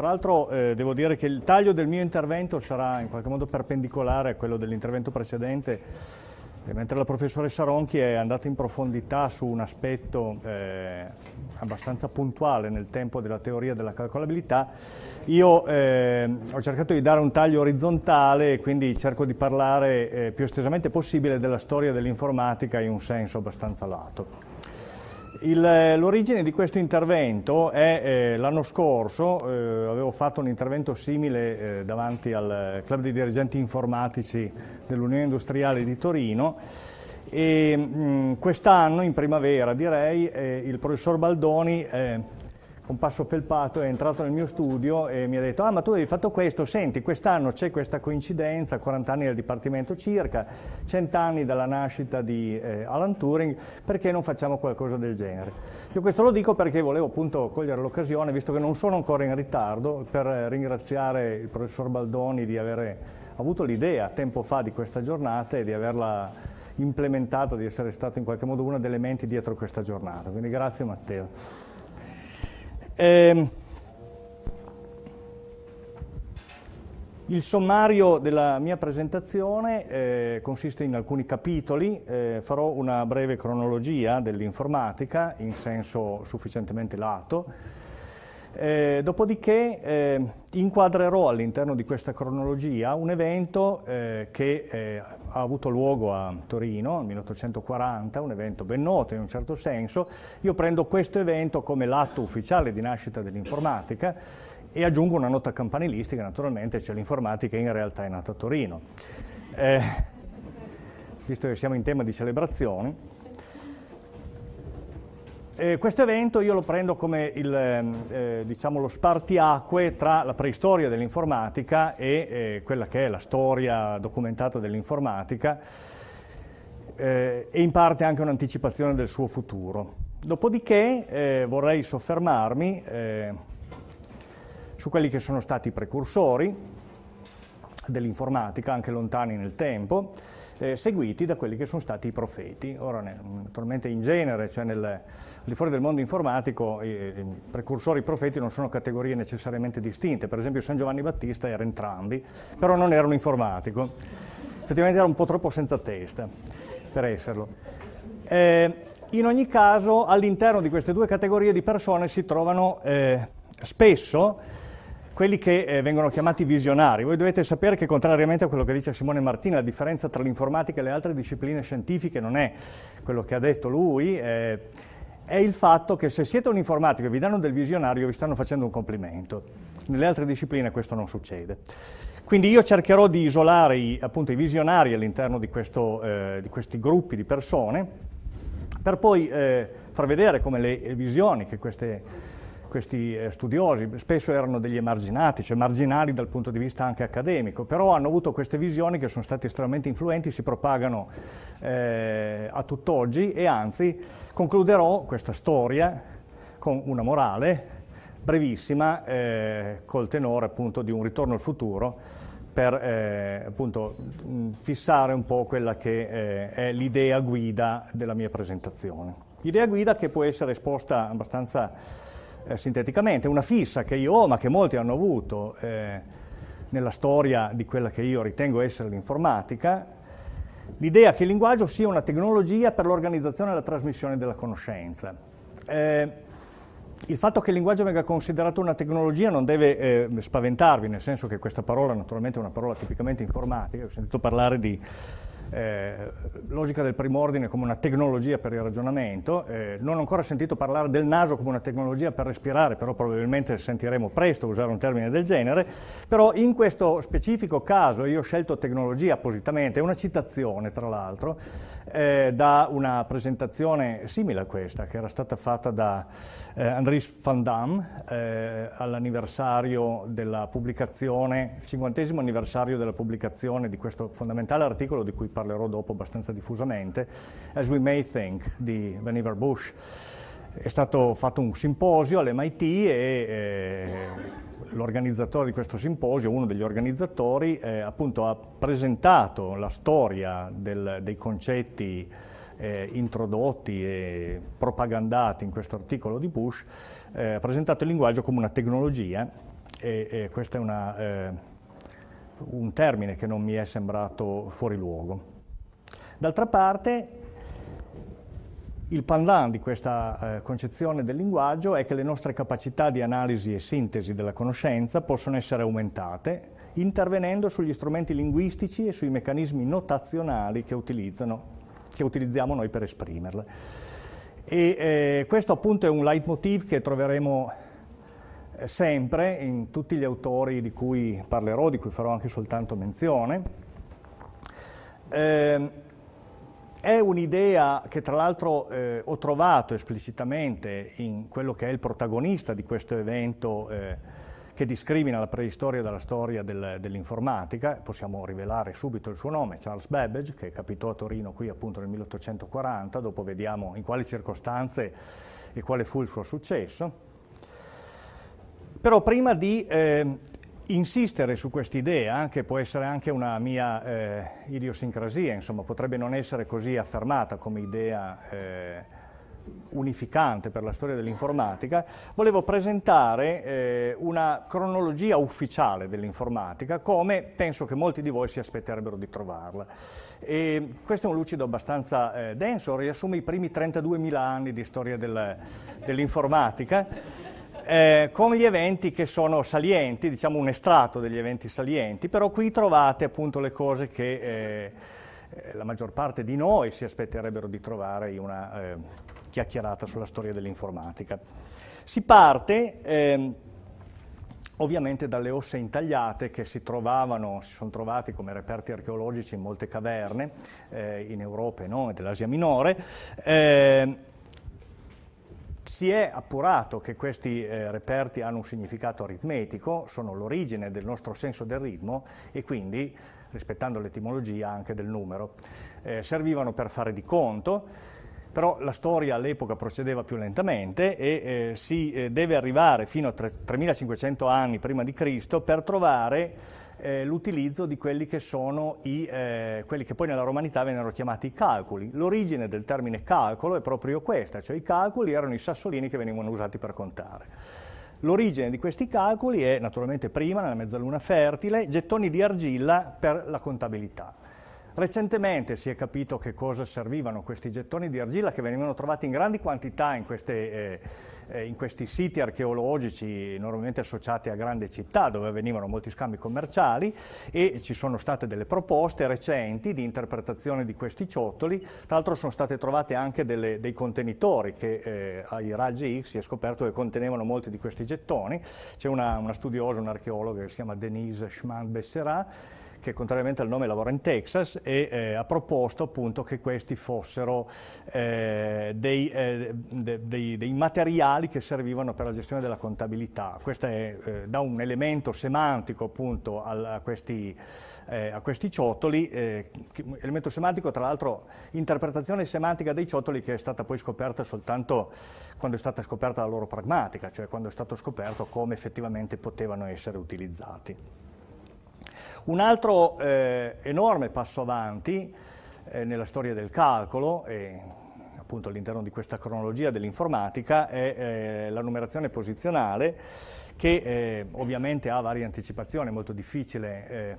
Tra l'altro eh, devo dire che il taglio del mio intervento sarà in qualche modo perpendicolare a quello dell'intervento precedente, eh, mentre la professoressa Ronchi è andata in profondità su un aspetto eh, abbastanza puntuale nel tempo della teoria della calcolabilità, io eh, ho cercato di dare un taglio orizzontale e quindi cerco di parlare eh, più estesamente possibile della storia dell'informatica in un senso abbastanza lato. Il, l'origine di questo intervento è eh, l'anno scorso, eh, avevo fatto un intervento simile eh, davanti al club di dirigenti informatici dell'Unione Industriale di Torino. E mh, quest'anno, in primavera direi, eh, il professor Baldoni eh, un passo felpato, è entrato nel mio studio e mi ha detto, ah ma tu hai fatto questo, senti, quest'anno c'è questa coincidenza, 40 anni del Dipartimento circa, 100 anni dalla nascita di eh, Alan Turing, perché non facciamo qualcosa del genere? Io questo lo dico perché volevo appunto cogliere l'occasione, visto che non sono ancora in ritardo, per ringraziare il professor Baldoni di aver avuto l'idea tempo fa di questa giornata e di averla implementata, di essere stato in qualche modo uno degli elementi dietro questa giornata. Quindi grazie Matteo. Eh, il sommario della mia presentazione eh, consiste in alcuni capitoli, eh, farò una breve cronologia dell'informatica in senso sufficientemente lato, eh, dopodiché eh, inquadrerò all'interno di questa cronologia un evento eh, che eh, ha avuto luogo a Torino nel 1840, un evento ben noto in un certo senso. Io prendo questo evento come l'atto ufficiale di nascita dell'informatica e aggiungo una nota campanilistica, naturalmente, cioè l'informatica in realtà è nata a Torino. Eh, visto che siamo in tema di celebrazioni, eh, questo evento io lo prendo come il, ehm, eh, diciamo lo spartiacque tra la preistoria dell'informatica e eh, quella che è la storia documentata dell'informatica eh, e in parte anche un'anticipazione del suo futuro. Dopodiché eh, vorrei soffermarmi eh, su quelli che sono stati i precursori dell'informatica, anche lontani nel tempo, seguiti da quelli che sono stati i profeti. Ora, naturalmente in genere, cioè nel, al di fuori del mondo informatico i, precursori profeti non sono categorie necessariamente distinte, per esempio San Giovanni Battista era entrambi, però non era un informatico, effettivamente era un po' troppo senza testa per esserlo. Eh, in ogni caso all'interno di queste due categorie di persone si trovano eh, spesso quelli che eh, vengono chiamati visionari. Voi dovete sapere che contrariamente a quello che dice Simone Martina, la differenza tra l'informatica e le altre discipline scientifiche non è quello che ha detto lui. Eh, è il fatto che se siete un informatico e vi danno del visionario vi stanno facendo un complimento. Nelle altre discipline questo non succede. Quindi io cercherò di isolare i, appunto, i visionari all'interno di, eh, di, questi gruppi di persone per poi eh, far vedere come le visioni che queste questi eh, studiosi spesso erano degli emarginati, cioè marginali dal punto di vista anche accademico, però hanno avuto queste visioni che sono state estremamente influenti, si propagano eh, a tutt'oggi e anzi concluderò questa storia con una morale brevissima eh, col tenore appunto di un ritorno al futuro per eh, appunto fissare un po' quella che eh, è l'idea guida della mia presentazione. L'idea guida che può essere esposta abbastanza eh, sinteticamente, una fissa che io ho, ma che molti hanno avuto eh, nella storia di quella che io ritengo essere l'informatica, l'idea che il linguaggio sia una tecnologia per l'organizzazione e la trasmissione della conoscenza. Eh, il fatto che il linguaggio venga considerato una tecnologia non deve eh, spaventarvi, nel senso che questa parola naturalmente è una parola tipicamente informatica, ho sentito parlare di eh, logica del primordine come una tecnologia per il ragionamento, eh, non ho ancora sentito parlare del naso come una tecnologia per respirare, però probabilmente sentiremo presto usare un termine del genere, però in questo specifico caso io ho scelto tecnologia appositamente, è una citazione tra l'altro, eh, da una presentazione simile a questa che era stata fatta da eh, Andries van Dam eh, all'anniversario della pubblicazione, il cinquantesimo anniversario della pubblicazione di questo fondamentale articolo di cui parlerò dopo abbastanza diffusamente, As We May Think di Vannevar Bush. È stato fatto un simposio all'MIT e eh, l'organizzatore di questo simposio, uno degli organizzatori, eh, appunto ha presentato la storia del, dei concetti eh, introdotti e propagandati in questo articolo di Bush, eh, ha presentato il linguaggio come una tecnologia e, e questo è una, eh, un termine che non mi è sembrato fuori luogo. D'altra parte, il pandan di questa eh, concezione del linguaggio è che le nostre capacità di analisi e sintesi della conoscenza possono essere aumentate intervenendo sugli strumenti linguistici e sui meccanismi notazionali che, che utilizziamo noi per esprimerle. E eh, questo appunto è un leitmotiv che troveremo eh, sempre in tutti gli autori di cui parlerò, di cui farò anche soltanto menzione. Eh, è un'idea che tra l'altro eh, ho trovato esplicitamente in quello che è il protagonista di questo evento eh, che discrimina la preistoria dalla storia del, dell'informatica, possiamo rivelare subito il suo nome, Charles Babbage, che capitò a Torino qui appunto nel 1840, dopo vediamo in quali circostanze e quale fu il suo successo. Però prima di eh, insistere su quest'idea, che può essere anche una mia eh, idiosincrasia, insomma, potrebbe non essere così affermata come idea eh, unificante per la storia dell'informatica, volevo presentare eh, una cronologia ufficiale dell'informatica, come penso che molti di voi si aspetterebbero di trovarla. E questo è un lucido abbastanza eh, denso, riassume i primi 32.000 anni di storia del, dell'informatica eh, con gli eventi che sono salienti, diciamo un estratto degli eventi salienti, però qui trovate appunto le cose che eh, eh, la maggior parte di noi si aspetterebbero di trovare in una eh, chiacchierata sulla storia dell'informatica. Si parte ehm, ovviamente dalle ossa intagliate che si trovavano, si sono trovati come reperti archeologici in molte caverne eh, in Europa e no, dell'Asia Minore. Eh, si è appurato che questi eh, reperti hanno un significato aritmetico, sono l'origine del nostro senso del ritmo e quindi, rispettando l'etimologia, anche del numero. Eh, servivano per fare di conto, però la storia all'epoca procedeva più lentamente e eh, si eh, deve arrivare fino a 3500 anni prima di Cristo per trovare eh, l'utilizzo di quelli che sono i, eh, quelli che poi nella romanità vennero chiamati i calcoli. L'origine del termine calcolo è proprio questa, cioè i calcoli erano i sassolini che venivano usati per contare. L'origine di questi calcoli è naturalmente prima, nella mezzaluna fertile, gettoni di argilla per la contabilità. Recentemente si è capito che cosa servivano questi gettoni di argilla che venivano trovati in grandi quantità in, queste, eh, eh, in, questi siti archeologici normalmente associati a grandi città dove avvenivano molti scambi commerciali e ci sono state delle proposte recenti di interpretazione di questi ciottoli, tra l'altro sono state trovate anche delle, dei contenitori che eh, ai raggi X si è scoperto che contenevano molti di questi gettoni, c'è una, una studiosa, un'archeologa che si chiama Denise Schmann-Besserat che contrariamente al nome lavora in Texas e eh, ha proposto appunto che questi fossero eh, dei, eh, de, dei, dei, materiali che servivano per la gestione della contabilità. Questo è, eh, dà un elemento semantico appunto al, a questi eh, a questi ciottoli, eh, elemento semantico tra l'altro interpretazione semantica dei ciottoli che è stata poi scoperta soltanto quando è stata scoperta la loro pragmatica, cioè quando è stato scoperto come effettivamente potevano essere utilizzati. Un altro eh, enorme passo avanti eh, nella storia del calcolo, e appunto all'interno di questa cronologia dell'informatica, è eh, la numerazione posizionale, che eh, ovviamente ha varie anticipazioni, è molto difficile eh,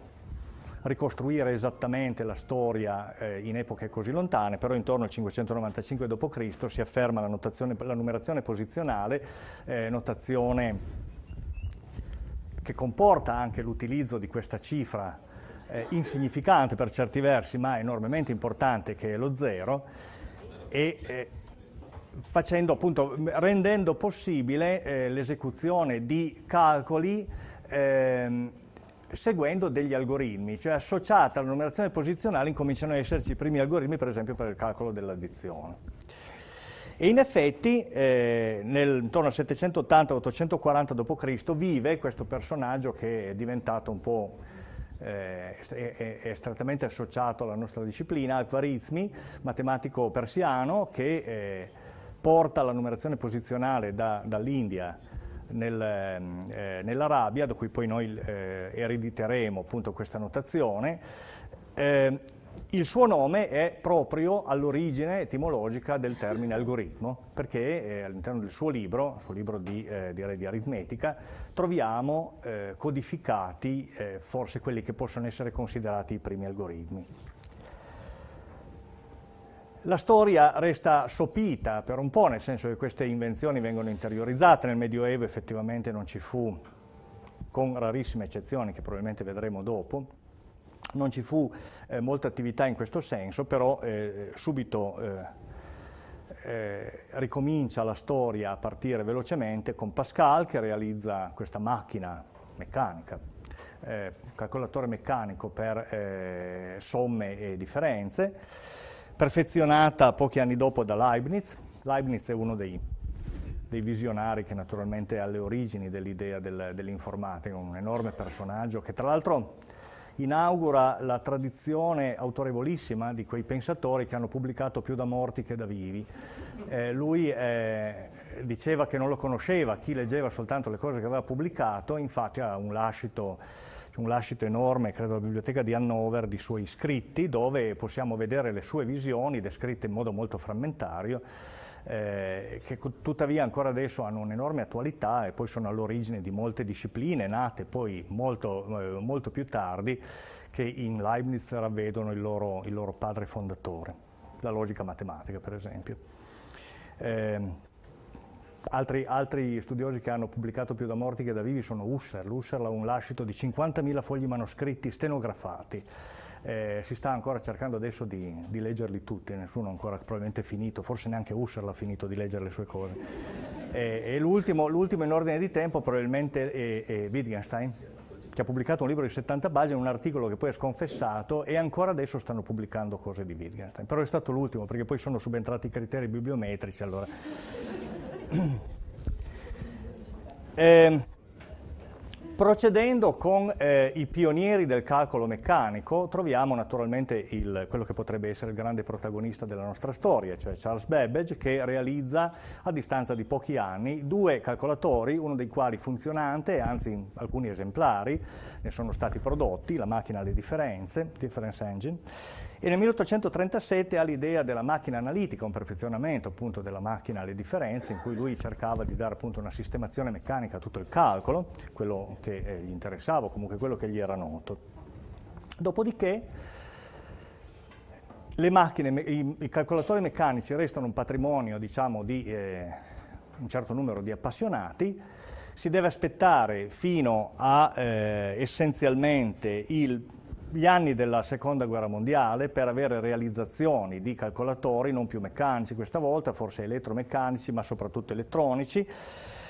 ricostruire esattamente la storia eh, in epoche così lontane, però intorno al 595 d.C. si afferma la, la numerazione posizionale, notazione che comporta anche l'utilizzo di questa cifra eh, insignificante per certi versi, ma enormemente importante, che è lo zero, e eh, facendo, appunto, rendendo possibile eh, l'esecuzione di calcoli ehm, seguendo degli algoritmi, cioè associata alla numerazione posizionale incominciano ad esserci i primi algoritmi, per esempio per il calcolo dell'addizione. E in effetti, eh, nel, intorno al 780-840 d.C., vive questo personaggio che è diventato un po' eh, è, è, strettamente associato alla nostra disciplina, Al-Khwarizmi, matematico persiano, che eh, porta la numerazione posizionale da, dall'India nel, eh, nell'Arabia, da cui poi noi eh, erediteremo appunto questa notazione. Il suo nome è proprio all'origine etimologica del termine algoritmo, perché eh, all'interno del suo libro, suo libro di, eh, di aritmetica, troviamo eh, codificati eh, forse quelli che possono essere considerati i primi algoritmi. La storia resta sopita per un po', nel senso che queste invenzioni vengono interiorizzate, nel Medioevo effettivamente non ci fu, con rarissime eccezioni che probabilmente vedremo dopo, non ci fu eh, molta attività in questo senso, però eh, subito eh, eh, ricomincia la storia a partire velocemente con Pascal che realizza questa macchina meccanica, eh, calcolatore meccanico per eh, somme e differenze, perfezionata pochi anni dopo da Leibniz. Leibniz è uno dei, dei visionari che naturalmente è alle origini dell'idea del, dell'informatica, un enorme personaggio che tra l'altro inaugura la tradizione autorevolissima di quei pensatori che hanno pubblicato più da morti che da vivi. Eh, lui eh, diceva che non lo conosceva, chi leggeva soltanto le cose che aveva pubblicato, infatti ha un lascito, un lascito enorme, credo, alla biblioteca di Hannover, di suoi scritti, dove possiamo vedere le sue visioni descritte in modo molto frammentario eh, che tuttavia ancora adesso hanno un'enorme attualità e poi sono all'origine di molte discipline nate poi molto, eh, molto più tardi che in Leibniz ravvedono il loro, il loro, padre fondatore, la logica matematica per esempio. Eh, altri, altri, studiosi che hanno pubblicato più da morti che da vivi sono Husserl. Husserl ha un lascito di 50.000 fogli manoscritti stenografati eh, si sta ancora cercando adesso di, di, leggerli tutti, nessuno ha ancora probabilmente finito, forse neanche Husserl ha finito di leggere le sue cose. E, e l'ultimo, in ordine di tempo probabilmente è, è Wittgenstein, che ha pubblicato un libro di 70 pagine, un articolo che poi è sconfessato e ancora adesso stanno pubblicando cose di Wittgenstein. Però è stato l'ultimo perché poi sono subentrati i criteri bibliometrici. Allora. eh, Procedendo con eh, i pionieri del calcolo meccanico, troviamo naturalmente il, quello che potrebbe essere il grande protagonista della nostra storia, cioè Charles Babbage, che realizza a distanza di pochi anni due calcolatori, uno dei quali funzionante, anzi alcuni esemplari ne sono stati prodotti, la macchina alle differenze, Difference Engine, e nel 1837 ha l'idea della macchina analitica, un perfezionamento appunto della macchina alle differenze, in cui lui cercava di dare appunto una sistemazione meccanica a tutto il calcolo, quello che eh, gli interessava, comunque quello che gli era noto. Dopodiché le macchine, i, i calcolatori meccanici restano un patrimonio diciamo, di eh, un certo numero di appassionati, si deve aspettare fino a eh, essenzialmente il gli anni della seconda guerra mondiale per avere realizzazioni di calcolatori non più meccanici questa volta, forse elettromeccanici ma soprattutto elettronici.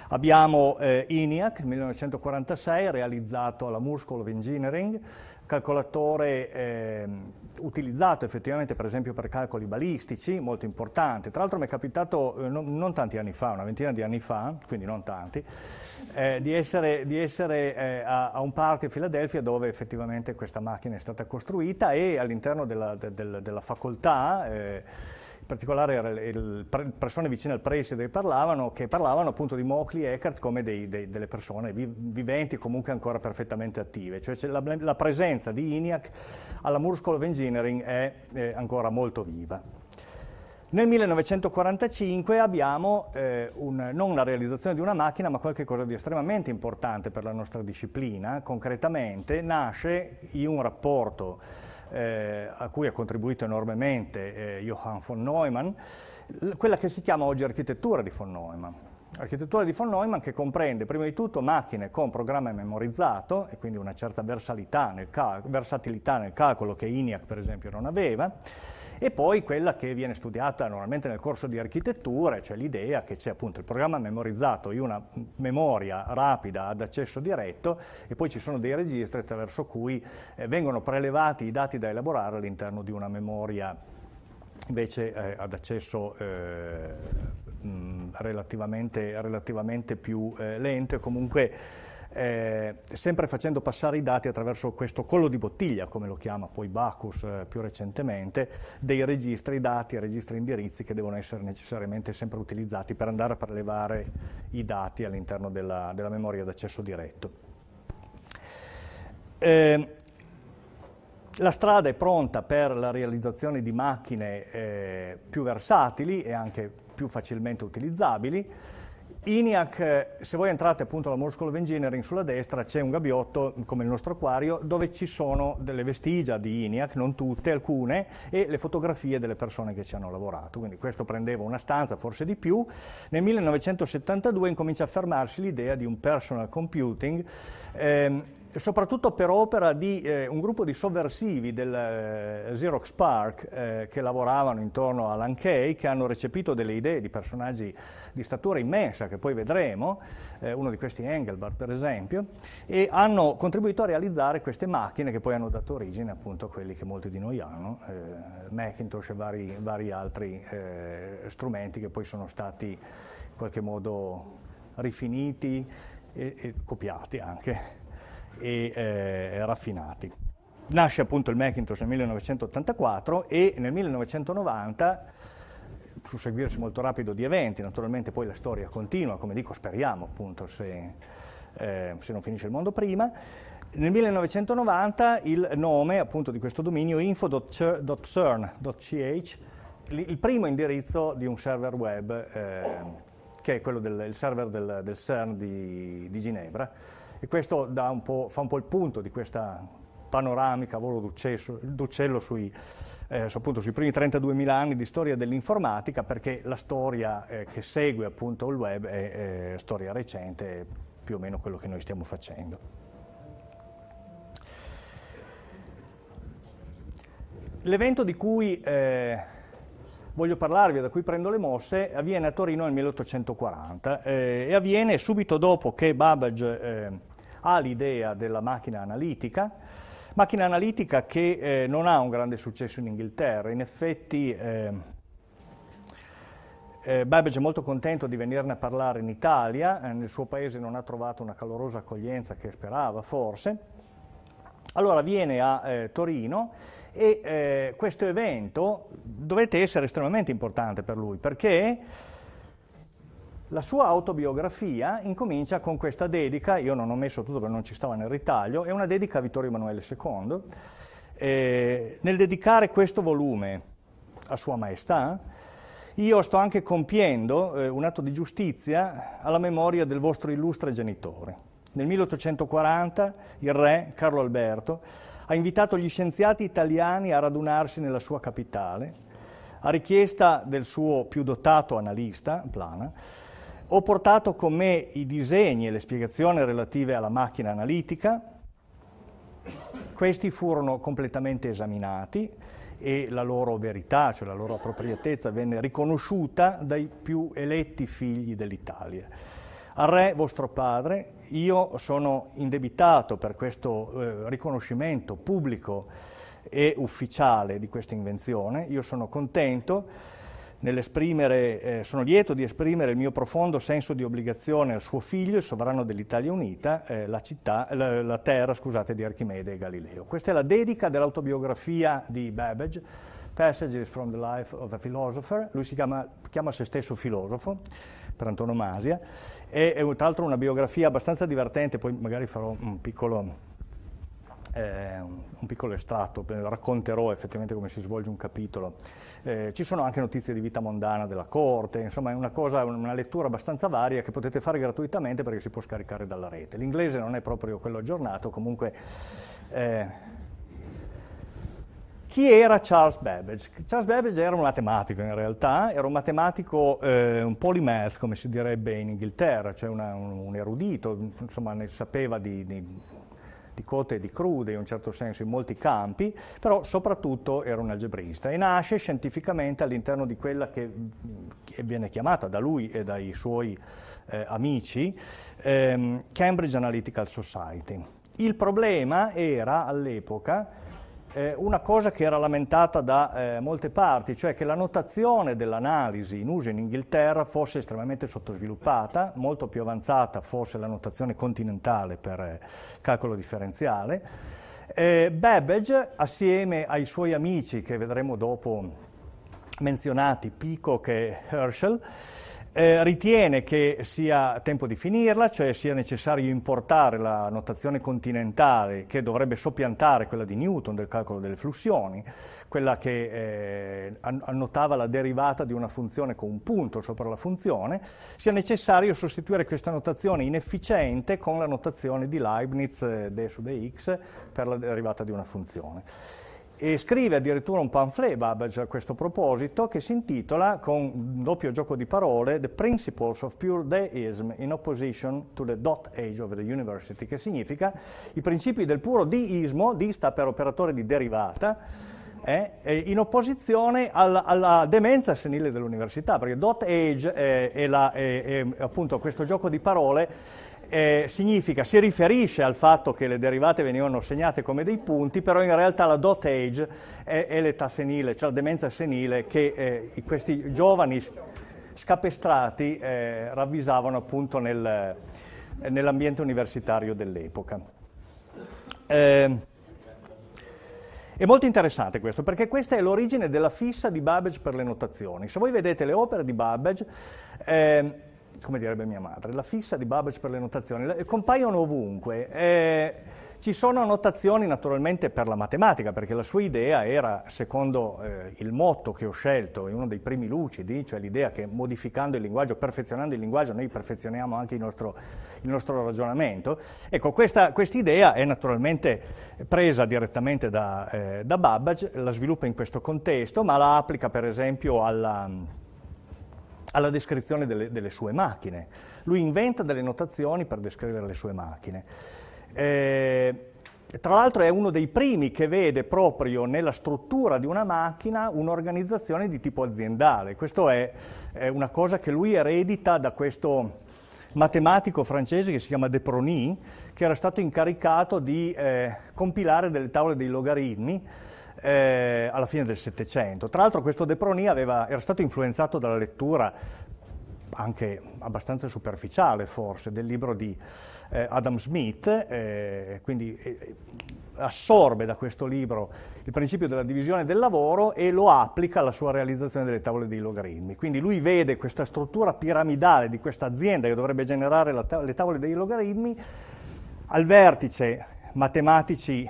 Abbiamo eh, ENIAC nel 1946 realizzato alla School of Engineering, calcolatore eh, utilizzato effettivamente per esempio per calcoli balistici, molto importante. Tra l'altro mi è capitato eh, non, non tanti anni fa, una ventina di anni fa, quindi non tanti, eh, di essere, di essere eh, a, a, un party a Filadelfia dove effettivamente questa macchina è stata costruita e all'interno della, de, de, della facoltà, eh, in particolare il, il, persone vicine al preside parlavano, che parlavano appunto di Mockley e Eckert come dei, dei, delle persone vi, viventi comunque ancora perfettamente attive, cioè la, la, presenza di ENIAC alla Moore School of Engineering è ancora molto viva. Nel 1945 abbiamo eh, un, non la realizzazione di una macchina, ma qualcosa di estremamente importante per la nostra disciplina. Concretamente nasce in un rapporto eh, a cui ha contribuito enormemente eh, Johann von Neumann, quella che si chiama oggi architettura di von Neumann. Architettura di von Neumann che comprende prima di tutto macchine con programma memorizzato e quindi una certa versatilità nel, cal- versatilità nel calcolo che ENIAC per esempio non aveva, e poi quella che viene studiata normalmente nel corso di architettura, cioè l'idea che c'è appunto il programma memorizzato in una memoria rapida ad accesso diretto e poi ci sono dei registri attraverso cui eh, vengono prelevati i dati da elaborare all'interno di una memoria. Invece eh, ad accesso eh, mh, relativamente, relativamente, più eh, lento e comunque eh, sempre facendo passare i dati attraverso questo collo di bottiglia, come lo chiama poi Bacchus eh, più recentemente, dei registri dati registri indirizzi che devono essere necessariamente sempre utilizzati per andare a prelevare i dati all'interno della, della memoria d'accesso diretto. Eh, La strada è pronta per la realizzazione di macchine eh, più versatili e anche più facilmente utilizzabili. ENIAC, eh, se voi entrate appunto alla School of Engineering sulla destra c'è un gabbiotto come il nostro acquario dove ci sono delle vestigia di ENIAC, non tutte, alcune, e le fotografie delle persone che ci hanno lavorato. Quindi questo prendeva una stanza, forse di più. Nel 1972 incomincia a fermarsi l'idea di un personal computing ehm, soprattutto per opera di eh, un gruppo di sovversivi del eh, Xerox Park eh, che lavoravano intorno a Lankei, che hanno recepito delle idee di personaggi di statura immensa, che poi vedremo, eh, uno di questi Engelbart per esempio, e hanno contribuito a realizzare queste macchine che poi hanno dato origine appunto a quelli che molti di noi hanno, eh, Macintosh e vari, vari altri eh, strumenti che poi sono stati in qualche modo rifiniti e, e copiati anche e eh, raffinati. Nasce appunto il Macintosh nel 1984 e nel 1990 susseguirsi molto rapido di eventi, naturalmente poi la storia continua, come dico speriamo appunto se, eh, se non finisce il mondo prima. Nel 1990 il nome appunto di questo dominio info.cern.ch, il primo indirizzo di un server web eh, che è quello del server del, del CERN di, di Ginevra e questo un fa un po' il punto di questa panoramica volo d'uccello sui, eh, appunto, sui primi 32.000 anni di storia dell'informatica perché la storia eh, che segue appunto il web è, è storia recente, è più o meno quello che noi stiamo facendo. L'evento di cui eh, voglio parlarvi, da cui prendo le mosse, avviene a Torino nel 1840 eh, e avviene subito dopo che Babbage eh, ha l'idea della macchina analitica, macchina analitica che eh, non ha un grande successo in Inghilterra, in effetti eh, eh, Babbage è molto contento di venirne a parlare in Italia, eh, nel suo paese non ha trovato una calorosa accoglienza che sperava forse, allora viene a eh, Torino e eh, questo evento dovete essere estremamente importante per lui perché la sua autobiografia incomincia con questa dedica, io non ho messo tutto perché non ci stava nel ritaglio, è una dedica a Vittorio Emanuele II. Eh, nel dedicare questo volume a Sua Maestà, io sto anche compiendo eh, un atto di giustizia alla memoria del vostro illustre genitore. Nel 1840 il re Carlo Alberto ha invitato gli scienziati italiani a radunarsi nella sua capitale, a richiesta del suo più dotato analista, Plana, ho portato con me i disegni e le spiegazioni relative alla macchina analitica, questi furono completamente esaminati e la loro verità, cioè la loro appropriatezza, venne riconosciuta dai più eletti figli dell'Italia. Al re vostro padre io sono indebitato per questo eh, riconoscimento pubblico e ufficiale di questa invenzione, io sono contento eh, sono lieto di esprimere il mio profondo senso di obbligazione al suo figlio, il sovrano dell'Italia Unita, eh, la, città, la, la, terra scusate, di Archimede e Galileo. Questa è la dedica dell'autobiografia di Babbage, Passages from the Life of a Philosopher, lui si chiama, chiama se stesso filosofo, per antonomasia, e è tra l'altro una biografia abbastanza divertente, poi magari farò un piccolo eh, un piccolo estratto, racconterò effettivamente come si svolge un capitolo. Eh, ci sono anche notizie di vita mondana della corte, insomma è una, cosa, una lettura abbastanza varia che potete fare gratuitamente perché si può scaricare dalla rete. L'inglese non è proprio quello aggiornato, comunque... Eh, chi era Charles Babbage? Charles Babbage era un matematico in realtà, era un matematico, eh, un polymath come si direbbe in Inghilterra, cioè una, un, un, erudito, insomma ne sapeva di, di di cote e di crude in un certo senso in molti campi, però soprattutto era un algebrista e nasce scientificamente all'interno di quella che, che viene chiamata da lui e dai suoi eh, amici ehm, Cambridge Analytical Society. Il problema era all'epoca eh, una cosa che era lamentata da eh, molte parti, cioè che la notazione dell'analisi in uso in Inghilterra fosse estremamente sottosviluppata, molto più avanzata fosse la notazione continentale per eh, calcolo differenziale. Eh, Babbage, assieme ai suoi amici che vedremo dopo menzionati, Peacock e Herschel, Eh, ritiene che sia tempo di finirla, cioè sia necessario importare la notazione continentale che dovrebbe soppiantare quella di Newton del calcolo delle flussioni, quella che eh, annotava la derivata di una funzione con un punto sopra la funzione, sia necessario sostituire questa notazione inefficiente con la notazione di Leibniz eh, d su dx per la derivata di una funzione e scrive addirittura un pamphlet Babbage a questo proposito che si intitola con un doppio gioco di parole The Principles of Pure Deism in Opposition to the Dot Age of the University, che significa i principi del puro deismo, D sta per operatore di derivata, eh, in opposizione alla, alla, demenza senile dell'università, perché dot age è, è, la, è, è appunto questo gioco di parole eh, significa, si riferisce al fatto che le derivate venivano segnate come dei punti, però in realtà la dot age è, è l'età senile, cioè la demenza senile che eh, questi giovani scapestrati eh, ravvisavano appunto nel, nell'ambiente universitario dell'epoca. Eh, è molto interessante questo, perché questa è l'origine della fissa di Babbage per le notazioni. Se voi vedete le opere di Babbage, eh, come direbbe mia madre, la fissa di Babbage per le notazioni, compaiono ovunque. Eh, ci sono notazioni naturalmente per la matematica, perché la sua idea era, secondo eh, il motto che ho scelto, è uno dei primi lucidi, cioè l'idea che modificando il linguaggio, perfezionando il linguaggio, noi perfezioniamo anche il nostro, il nostro ragionamento. Ecco, questa idea è naturalmente presa direttamente da, eh, da Babbage, la sviluppa in questo contesto, ma la applica per esempio alla alla descrizione delle, delle, sue macchine. Lui inventa delle notazioni per descrivere le sue macchine. Eh, tra l'altro è uno dei primi che vede proprio nella struttura di una macchina un'organizzazione di tipo aziendale. Questa è, è, una cosa che lui eredita da questo matematico francese che si chiama De Prony, che era stato incaricato di eh, compilare delle tavole dei logaritmi eh, alla fine del Settecento. Tra l'altro questo De Prony aveva, era stato influenzato dalla lettura anche abbastanza superficiale forse del libro di eh, Adam Smith, eh, quindi eh, assorbe da questo libro il principio della divisione del lavoro e lo applica alla sua realizzazione delle tavole dei logaritmi. Quindi lui vede questa struttura piramidale di questa azienda che dovrebbe generare ta- le tavole dei logaritmi, al vertice matematici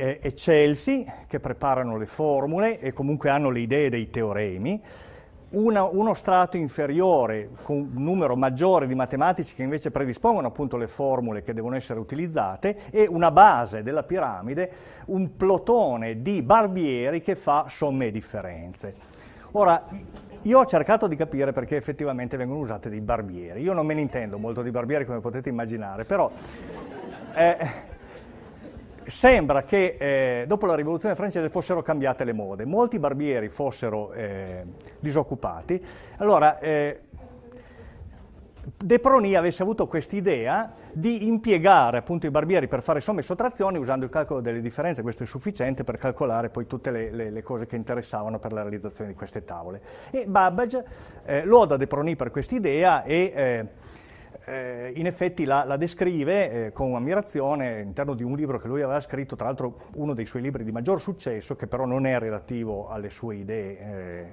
eh, eccelsi che preparano le formule e comunque hanno le idee dei teoremi, una, uno strato inferiore con un numero maggiore di matematici che invece predispongono appunto le formule che devono essere utilizzate e una base della piramide, un plotone di barbieri che fa somme e differenze. Ora, io ho cercato di capire perché effettivamente vengono usate dei barbieri. Io non me ne intendo molto di barbieri come potete immaginare, però eh, sembra che eh, dopo la rivoluzione francese fossero cambiate le mode, molti barbieri fossero eh, disoccupati, allora eh, De Prony avesse avuto quest'idea di impiegare appunto i barbieri per fare somme e sottrazioni usando il calcolo delle differenze, questo è sufficiente per calcolare poi tutte le, le, le cose che interessavano per la realizzazione di queste tavole. E Babbage eh, loda De Prony per quest'idea e eh, in effetti la, la descrive eh, con ammirazione all'interno di un libro che lui aveva scritto, tra l'altro uno dei suoi libri di maggior successo, che però non è relativo alle sue idee eh,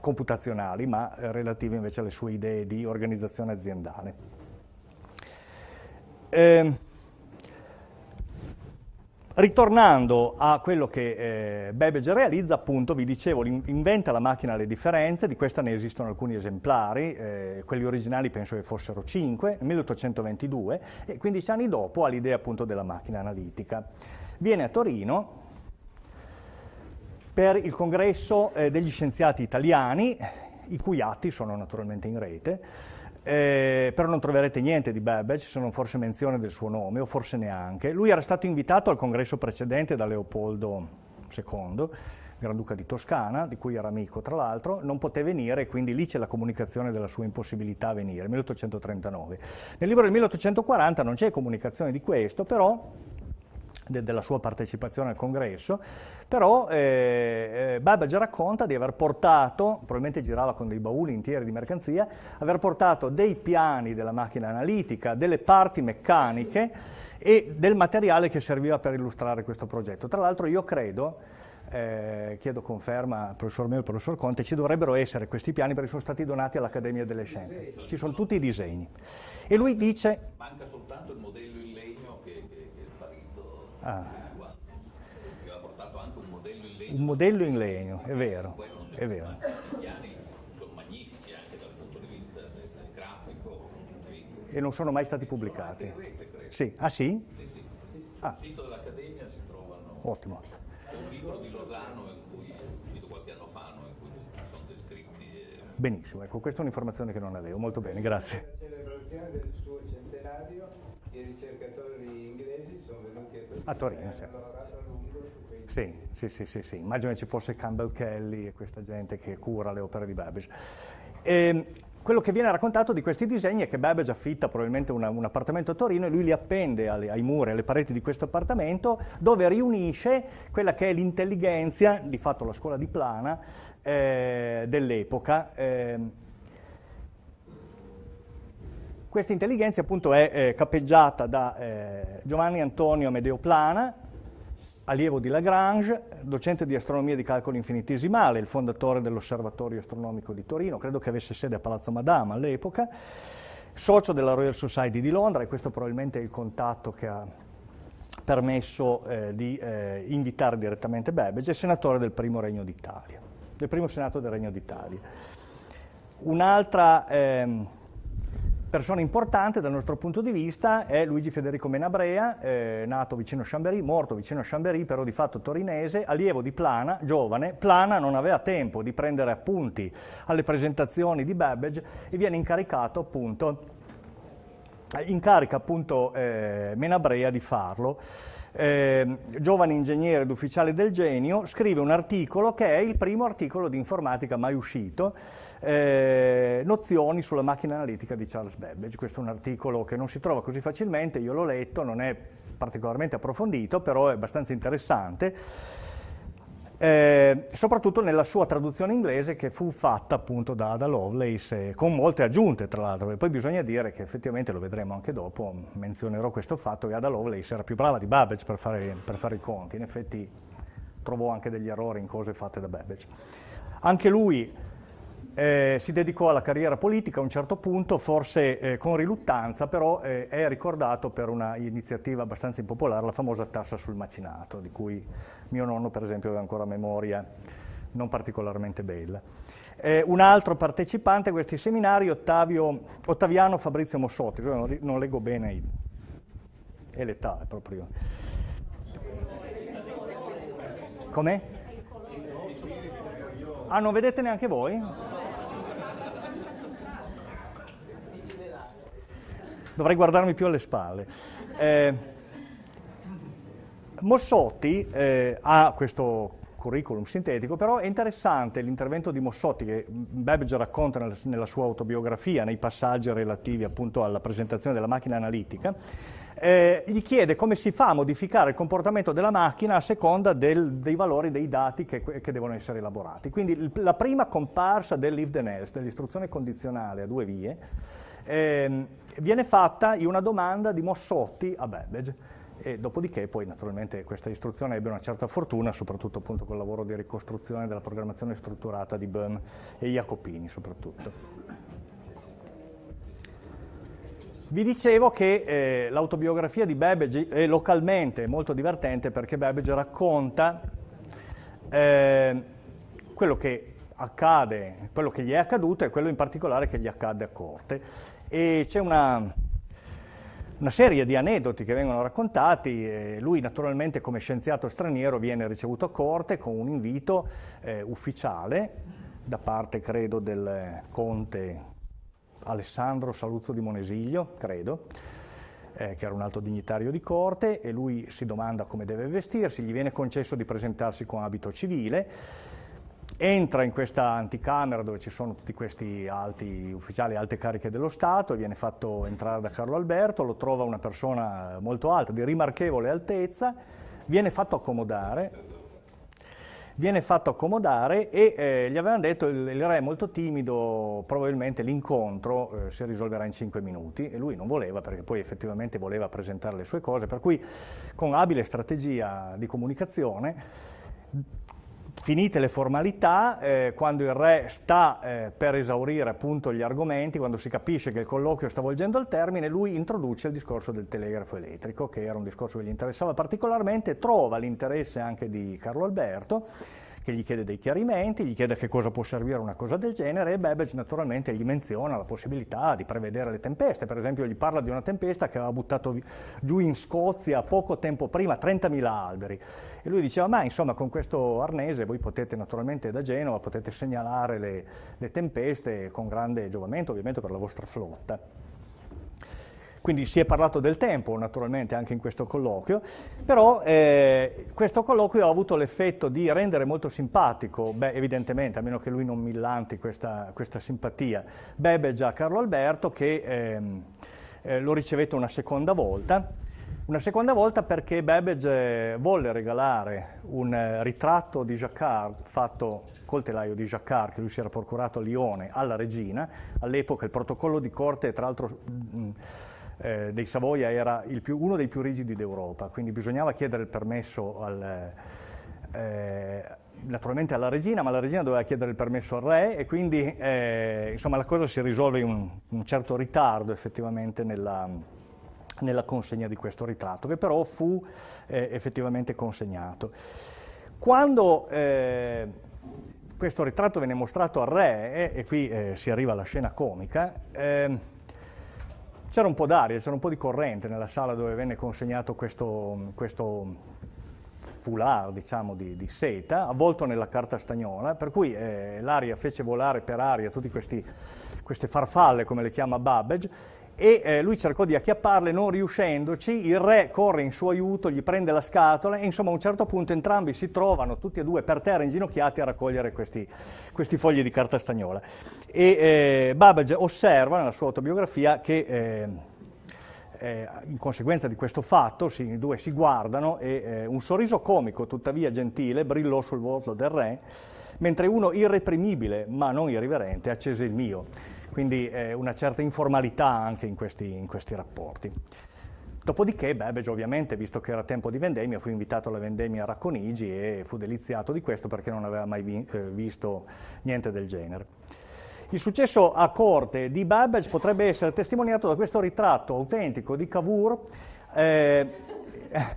computazionali, ma relativo invece alle sue idee di organizzazione aziendale. Ritornando a quello che eh, Babbage realizza, appunto, vi dicevo, inventa la macchina alle differenze, di questa ne esistono alcuni esemplari, eh, quelli originali penso che fossero 5, nel 1822, e 15 anni dopo ha l'idea appunto della macchina analitica. Viene a Torino per il congresso eh, degli scienziati italiani, i cui atti sono naturalmente in rete, eh, però non troverete niente di Babbage, se non forse menzione del suo nome, o forse neanche. Lui era stato invitato al congresso precedente da Leopoldo II, Granduca di Toscana, di cui era amico tra l'altro, non poté venire quindi lì c'è la comunicazione della sua impossibilità a venire, 1839. Nel libro del 1840 non c'è comunicazione di questo, però de- della sua partecipazione al congresso, però eh, eh, Babbage racconta di aver portato, probabilmente girava con dei bauli intieri di mercanzia, aver portato dei piani della macchina analitica, delle parti meccaniche e del materiale che serviva per illustrare questo progetto. Tra l'altro io credo eh, chiedo conferma al professor mio e al professor Conte, ci dovrebbero essere questi piani perché sono stati donati all'Accademia delle Scienze. Ci sono tutti i disegni. E lui dice... Manca soltanto il modello in legno che, che, che è sparito. Ah. Aveva portato anche un modello in legno. Un modello in legno, è vero, è vero. I piani sono magnifici anche dal punto di vista del, del grafico. Sì. E non sono mai stati pubblicati. Sì, ah sì? Ah. Sul sito dell'Accademia si trovano Ottimo. un libro di in cui, uscito qualche anno fa, in cui sono descritti. Benissimo, ecco, questa è un'informazione che non avevo, molto bene, grazie. La celebrazione del suo centenario, i ricercatori inglesi a Torino. E sì. Sì, sì, sì, sì, sì. immagino ci fosse Campbell Kelly e questa gente che cura le opere di Babbage. Ehm, quello che viene raccontato di questi disegni è che Babbage affitta probabilmente una- un appartamento a Torino e lui li appende alle- ai muri, alle pareti di questo appartamento, dove riunisce quella che è l'intelligenza, di fatto la scuola di Plana, eh, dell'epoca. ehm, questa intelligenza appunto è eh, capeggiata da eh, Giovanni Antonio Amedeo Plana, allievo di Lagrange, docente di astronomia di calcolo infinitesimale, il fondatore dell'Osservatorio Astronomico di Torino, credo che avesse sede a Palazzo Madama all'epoca, socio della Royal Society di Londra e questo probabilmente è il contatto che ha permesso eh, di eh, invitare direttamente Babbage, senatore del primo Regno d'Italia, del primo Senato del Regno d'Italia. Un'altra ehm, persona importante dal nostro punto di vista è Luigi Federico Menabrea, eh, nato vicino a Chambéry, morto vicino a Chambéry, però di fatto torinese, allievo di Plana, giovane. Plana non aveva tempo di prendere appunti alle presentazioni di Babbage e viene incaricato appunto, incarica appunto eh, Menabrea di farlo. Eh, giovane ingegnere ed ufficiale del genio, scrive un articolo che è il primo articolo di informatica mai uscito, eh, nozioni sulla macchina analitica di Charles Babbage. Questo è un articolo che non si trova così facilmente, io l'ho letto, non è particolarmente approfondito, però è abbastanza interessante. Eh, soprattutto nella sua traduzione inglese che fu fatta appunto da Ada Lovelace, eh, con molte aggiunte tra l'altro, e poi bisogna dire che effettivamente lo vedremo anche dopo, menzionerò questo fatto che Ada Lovelace era più brava di Babbage per fare, per fare i conti, in effetti trovò anche degli errori in cose fatte da Babbage. Anche lui eh, si dedicò alla carriera politica a un certo punto, forse eh, con riluttanza, però eh, è ricordato per una iniziativa abbastanza impopolare, la famosa tassa sul macinato, di cui mio nonno per esempio aveva ancora memoria non particolarmente bella. Eh, un altro partecipante a questi seminari, Ottavio, Ottaviano Fabrizio Mossotti, io non, non leggo bene, i, è l'età proprio. Com'è? Ah, non vedete neanche voi? Dovrei guardarmi più alle spalle. Eh, Mossotti eh, ha questo curriculum sintetico, però è interessante l'intervento di Mossotti che Babbage racconta nel- nella sua autobiografia, nei passaggi relativi appunto alla presentazione della macchina analitica. Eh, gli chiede come si fa a modificare il comportamento della macchina a seconda del- dei valori dei dati che, che devono essere elaborati. Quindi la prima comparsa dell'if then else, dell'istruzione condizionale a due vie, ehm, viene fatta una domanda di Mossotti a Babbage e dopodiché poi naturalmente questa istruzione ebbe una certa fortuna, soprattutto appunto col lavoro di ricostruzione della programmazione strutturata di Böhm e Jacopini soprattutto. Vi dicevo che eh, l'autobiografia di Babbage è localmente molto divertente perché Babbage racconta eh, quello che accade, quello che gli è accaduto e quello in particolare che gli accade a corte. E c'è una, una serie di aneddoti che vengono raccontati. lui naturalmente come scienziato straniero viene ricevuto a corte con un invito eh, ufficiale da parte, credo, del conte Alessandro Saluzzo di Monesiglio, credo, eh, che era un alto dignitario di corte, e lui si domanda come deve vestirsi, gli viene concesso di presentarsi con abito civile, entra in questa anticamera dove ci sono tutti questi alti ufficiali, alte cariche dello Stato, viene fatto entrare da Carlo Alberto, lo trova una persona molto alta, di rimarchevole altezza, viene fatto accomodare, viene fatto accomodare e eh, gli avevano detto il, il re è molto timido, probabilmente l'incontro eh, si risolverà in 5 minuti e lui non voleva perché poi effettivamente voleva presentare le sue cose, per cui con abile strategia di comunicazione finite le formalità, eh, quando il re sta eh, per esaurire appunto gli argomenti, quando si capisce che il colloquio sta volgendo al termine, lui introduce il discorso del telegrafo elettrico, che era un discorso che gli interessava particolarmente, trova l'interesse anche di Carlo Alberto che gli chiede dei chiarimenti, gli chiede che cosa può servire una cosa del genere e Babbage naturalmente gli menziona la possibilità di prevedere le tempeste, per esempio gli parla di una tempesta che aveva buttato giù in Scozia poco tempo prima 30.000 alberi e lui diceva ma insomma con questo arnese voi potete naturalmente da Genova potete segnalare le, le tempeste con grande giovamento ovviamente per la vostra flotta. Quindi si è parlato del tempo naturalmente anche in questo colloquio, però eh, questo colloquio ha avuto l'effetto di rendere molto simpatico, beh evidentemente, a meno che lui non millanti questa, questa simpatia, Babbage a Carlo Alberto che ehm, eh, lo ricevette una seconda volta. Una seconda volta perché Babbage volle regalare un eh, ritratto di Jacquard fatto col telaio di Jacquard che lui si era procurato a Lione alla regina. All'epoca il protocollo di corte, tra l'altro... Eh, dei Savoia era più, uno dei più rigidi d'Europa, quindi bisognava chiedere il permesso al, eh, naturalmente alla regina, ma la regina doveva chiedere il permesso al re e quindi eh, insomma, la cosa si risolve in un, un certo ritardo effettivamente nella, nella, consegna di questo ritratto, che però fu eh, effettivamente consegnato. Quando eh, questo ritratto venne mostrato al re, e qui eh, si arriva alla scena comica, c'era un po' d'aria, c'era un po' di corrente nella sala dove venne consegnato questo, questo foulard, diciamo, di, di, seta, avvolto nella carta stagnola, per cui eh, l'aria fece volare per aria tutte queste farfalle, come le chiama Babbage, e eh, lui cercò di acchiapparle, non riuscendoci, il re corre in suo aiuto, gli prende la scatola e insomma a un certo punto entrambi si trovano tutti e due per terra inginocchiati a raccogliere questi, questi fogli di carta stagnola. E eh, Babbage osserva nella sua autobiografia che eh, eh, in conseguenza di questo fatto si, i due si guardano e eh, un sorriso comico, tuttavia gentile, brillò sul volto del re, mentre uno irreprimibile ma non irriverente accese il mio quindi eh, una certa informalità anche in questi, in questi rapporti. Dopodiché Babbage ovviamente, visto che era tempo di vendemmia, fu invitato alla vendemmia a Racconigi e fu deliziato di questo perché non aveva mai vi, eh, visto niente del genere. Il successo a corte di Babbage potrebbe essere testimoniato da questo ritratto autentico di Cavour eh,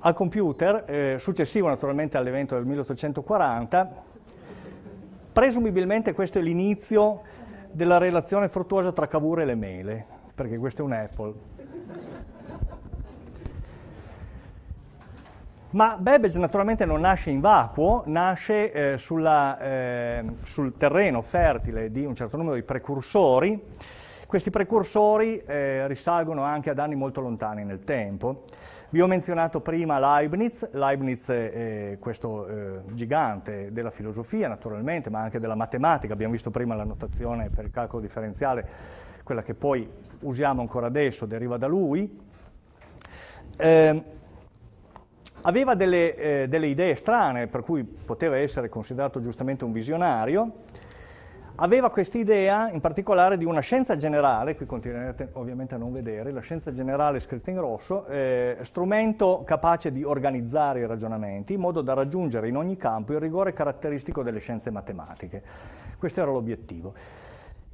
al computer, eh, successivo naturalmente all'evento del 1840, Presumibilmente questo è l'inizio della relazione fruttuosa tra Cavour e le mele, perché questo è un Apple. Ma Babbage naturalmente non nasce in vacuo, nasce eh, sulla, eh, sul terreno fertile di un certo numero di precursori. Questi precursori eh, risalgono anche ad anni molto lontani nel tempo. Vi ho menzionato prima Leibniz, Leibniz è questo eh, gigante della filosofia naturalmente, ma anche della matematica, abbiamo visto prima la notazione per il calcolo differenziale, quella che poi usiamo ancora adesso, deriva da lui. Eh, aveva delle, eh, delle idee strane, per cui poteva essere considerato giustamente un visionario, aveva quest'idea in particolare di una scienza generale, qui continuerete ovviamente a non vedere, la scienza generale scritta in rosso, eh, strumento capace di organizzare i ragionamenti in modo da raggiungere in ogni campo il rigore caratteristico delle scienze matematiche. Questo era l'obiettivo.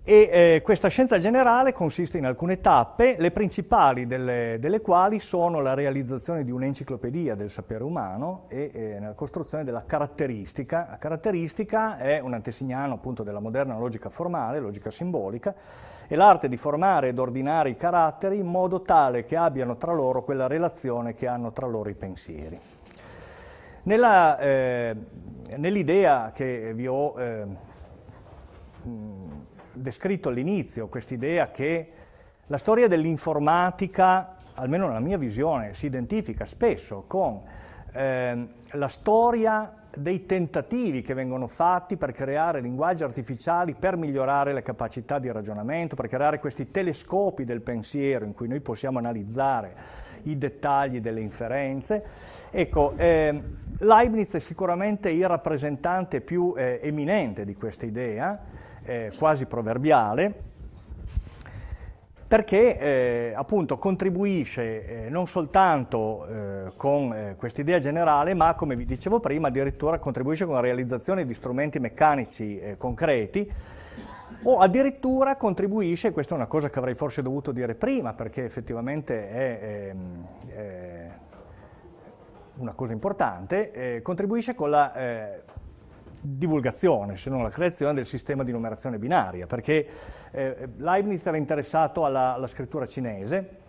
E eh, questa scienza generale consiste in alcune tappe, le principali delle, delle quali sono la realizzazione di un'enciclopedia del sapere umano e eh, la costruzione della caratteristica. La caratteristica è un antesignano appunto della moderna logica formale, logica simbolica, è l'arte di formare ed ordinare i caratteri in modo tale che abbiano tra loro quella relazione che hanno tra loro i pensieri. Nella, eh, nell'idea che vi ho eh, descritto all'inizio, quest'idea che la storia dell'informatica, almeno nella mia visione, si identifica spesso con eh, la storia dei tentativi che vengono fatti per creare linguaggi artificiali, per migliorare le capacità di ragionamento, per creare questi telescopi del pensiero in cui noi possiamo analizzare i dettagli delle inferenze. Ecco, eh, Leibniz è sicuramente il rappresentante più eh, eminente di questa idea, eh, quasi proverbiale, perché eh, appunto contribuisce eh, non soltanto eh, con eh, questa idea generale, ma come vi dicevo prima, addirittura contribuisce con la realizzazione di strumenti meccanici eh, concreti, o addirittura contribuisce, questa è una cosa che avrei forse dovuto dire prima, perché effettivamente è, ehm, è una cosa importante, eh, contribuisce con la divulgazione, se non la creazione del sistema di numerazione binaria, perché eh, Leibniz era interessato alla, alla, scrittura cinese,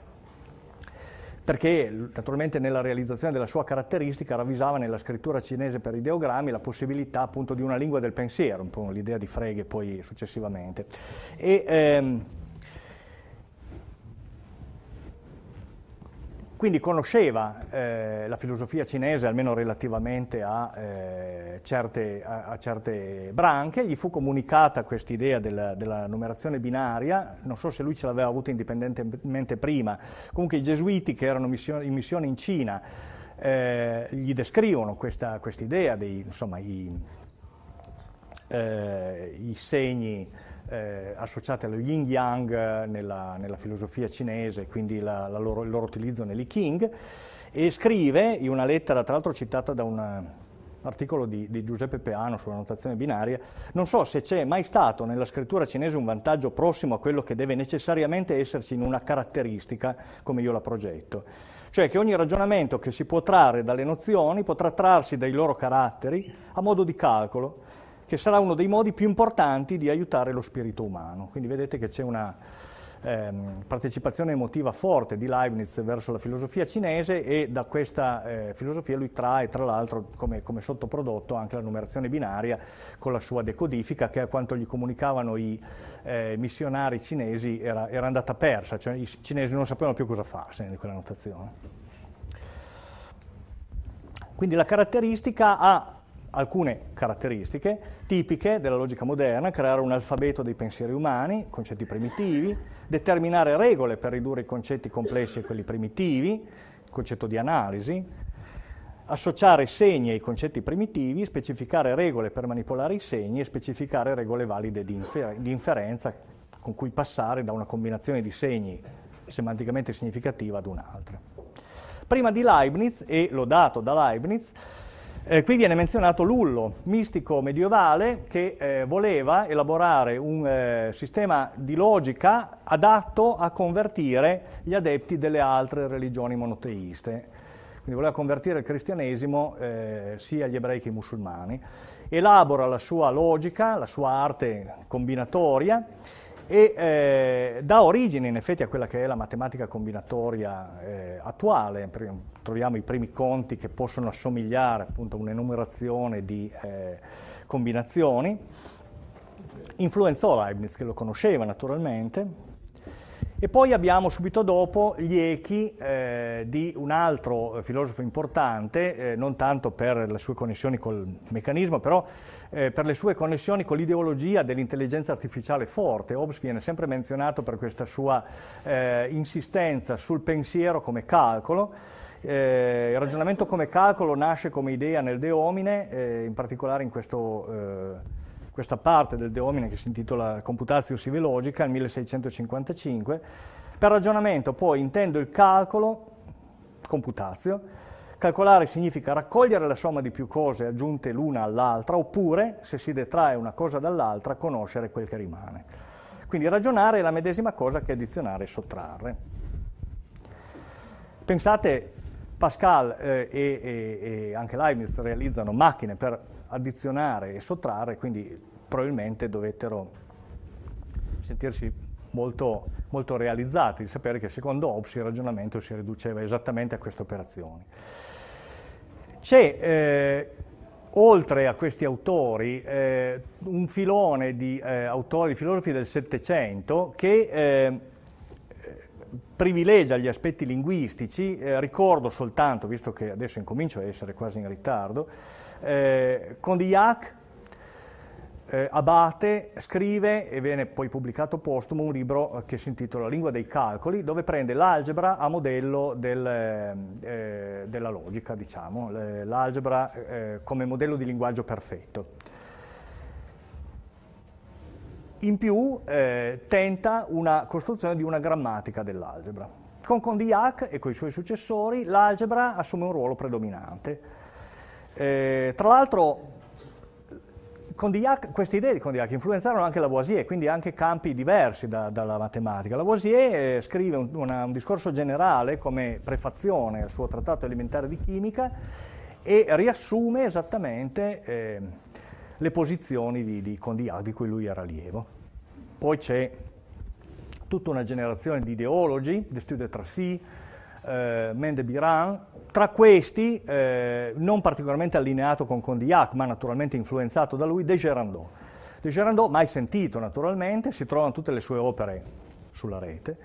perché naturalmente nella realizzazione della sua caratteristica ravvisava nella scrittura cinese per ideogrammi la possibilità appunto di una lingua del pensiero, un po' l'idea di Frege poi successivamente. E, ehm, Quindi conosceva eh, la filosofia cinese, almeno relativamente a, eh, certe, a, a, certe, branche, gli fu comunicata questa idea della, della, numerazione binaria, non so se lui ce l'aveva avuta indipendentemente prima, comunque i gesuiti che erano missione, in missione in Cina eh, gli descrivono questa idea dei insomma, i, eh, segni eh, associate allo yin yang eh, nella, nella filosofia cinese, quindi la, la loro, il loro utilizzo nell'I King, e scrive in una lettera, tra l'altro citata da un articolo di, di, Giuseppe Peano sulla notazione binaria, non so se c'è mai stato nella scrittura cinese un vantaggio prossimo a quello che deve necessariamente esserci in una caratteristica come io la progetto. Cioè che ogni ragionamento che si può trarre dalle nozioni potrà trarsi dai loro caratteri a modo di calcolo che sarà uno dei modi più importanti di aiutare lo spirito umano. Quindi vedete che c'è una ehm, partecipazione emotiva forte di Leibniz verso la filosofia cinese e da questa eh, filosofia lui trae tra l'altro come, come, sottoprodotto anche la numerazione binaria con la sua decodifica che a quanto gli comunicavano i eh, missionari cinesi era, era andata persa, cioè i cinesi non sapevano più cosa farsene di quella notazione. Quindi la caratteristica ha alcune caratteristiche tipiche della logica moderna, creare un alfabeto dei pensieri umani, concetti primitivi, determinare regole per ridurre i concetti complessi a quelli primitivi, concetto di analisi, associare segni ai concetti primitivi, specificare regole per manipolare i segni e specificare regole valide di, infer- di inferenza con cui passare da una combinazione di segni semanticamente significativa ad un'altra. Prima di Leibniz, e lodato da Leibniz, eh, qui viene menzionato Lullo, mistico medievale che eh, voleva elaborare un eh, sistema di logica adatto a convertire gli adepti delle altre religioni monoteiste. Quindi voleva convertire il cristianesimo eh, sia gli ebrei che i musulmani. Elabora la sua logica, la sua arte combinatoria e eh, dà origine in effetti a quella che è la matematica combinatoria eh, attuale. Troviamo i primi conti che possono assomigliare appunto a un'enumerazione di eh, combinazioni. Influenzò Leibniz, che lo conosceva naturalmente, e poi abbiamo subito dopo gli echi eh, di un altro filosofo importante, eh, non tanto per le sue connessioni col meccanismo, però eh, per le sue connessioni con l'ideologia dell'intelligenza artificiale forte. Hobbes viene sempre menzionato per questa sua eh, insistenza sul pensiero come calcolo. Eh, il ragionamento come calcolo nasce come idea nel De Homine, eh, in particolare in questo questa parte del De Homine che si intitola Computatio Sive Logica, nel 1655. Per ragionamento poi intendo il calcolo, computatio, calcolare significa raccogliere la somma di più cose aggiunte l'una all'altra, oppure, se si detrae una cosa dall'altra, conoscere quel che rimane. Quindi ragionare è la medesima cosa che addizionare e sottrarre. Pensate, Pascal eh, e, e, anche Leibniz realizzano macchine per addizionare e sottrarre, quindi probabilmente dovettero sentirsi molto, molto realizzati di sapere che secondo Hobbes il ragionamento si riduceva esattamente a queste operazioni. C'è, eh, oltre a questi autori, eh, un filone di eh, autori, filosofi del Settecento che eh, privilegia gli aspetti linguistici, eh, ricordo soltanto, visto che adesso incomincio a essere quasi in ritardo, eh, Condillac, eh, Abate, scrive, e viene poi pubblicato postumo, un libro che si intitola Lingua dei calcoli, dove prende l'algebra a modello del, eh, della logica, diciamo, l'algebra eh, come modello di linguaggio perfetto. In più eh, tenta una costruzione di una grammatica dell'algebra. Con Condillac e con i suoi successori l'algebra assume un ruolo predominante. Eh, tra l'altro Condillac, queste idee di Condillac influenzarono anche Lavoisier, quindi anche campi diversi da, dalla matematica. Lavoisier eh, scrive un, una, un, discorso generale come prefazione al suo trattato elementare di chimica e riassume esattamente eh, le posizioni di, di Condillac, di cui lui era allievo. Poi c'è tutta una generazione di ideologi, de Stude Tracy, eh, Mende-Biran, tra questi, eh, non particolarmente allineato con Condillac, ma naturalmente influenzato da lui, De Gerandot. De Gerandot, mai sentito naturalmente, si trovano tutte le sue opere sulla rete,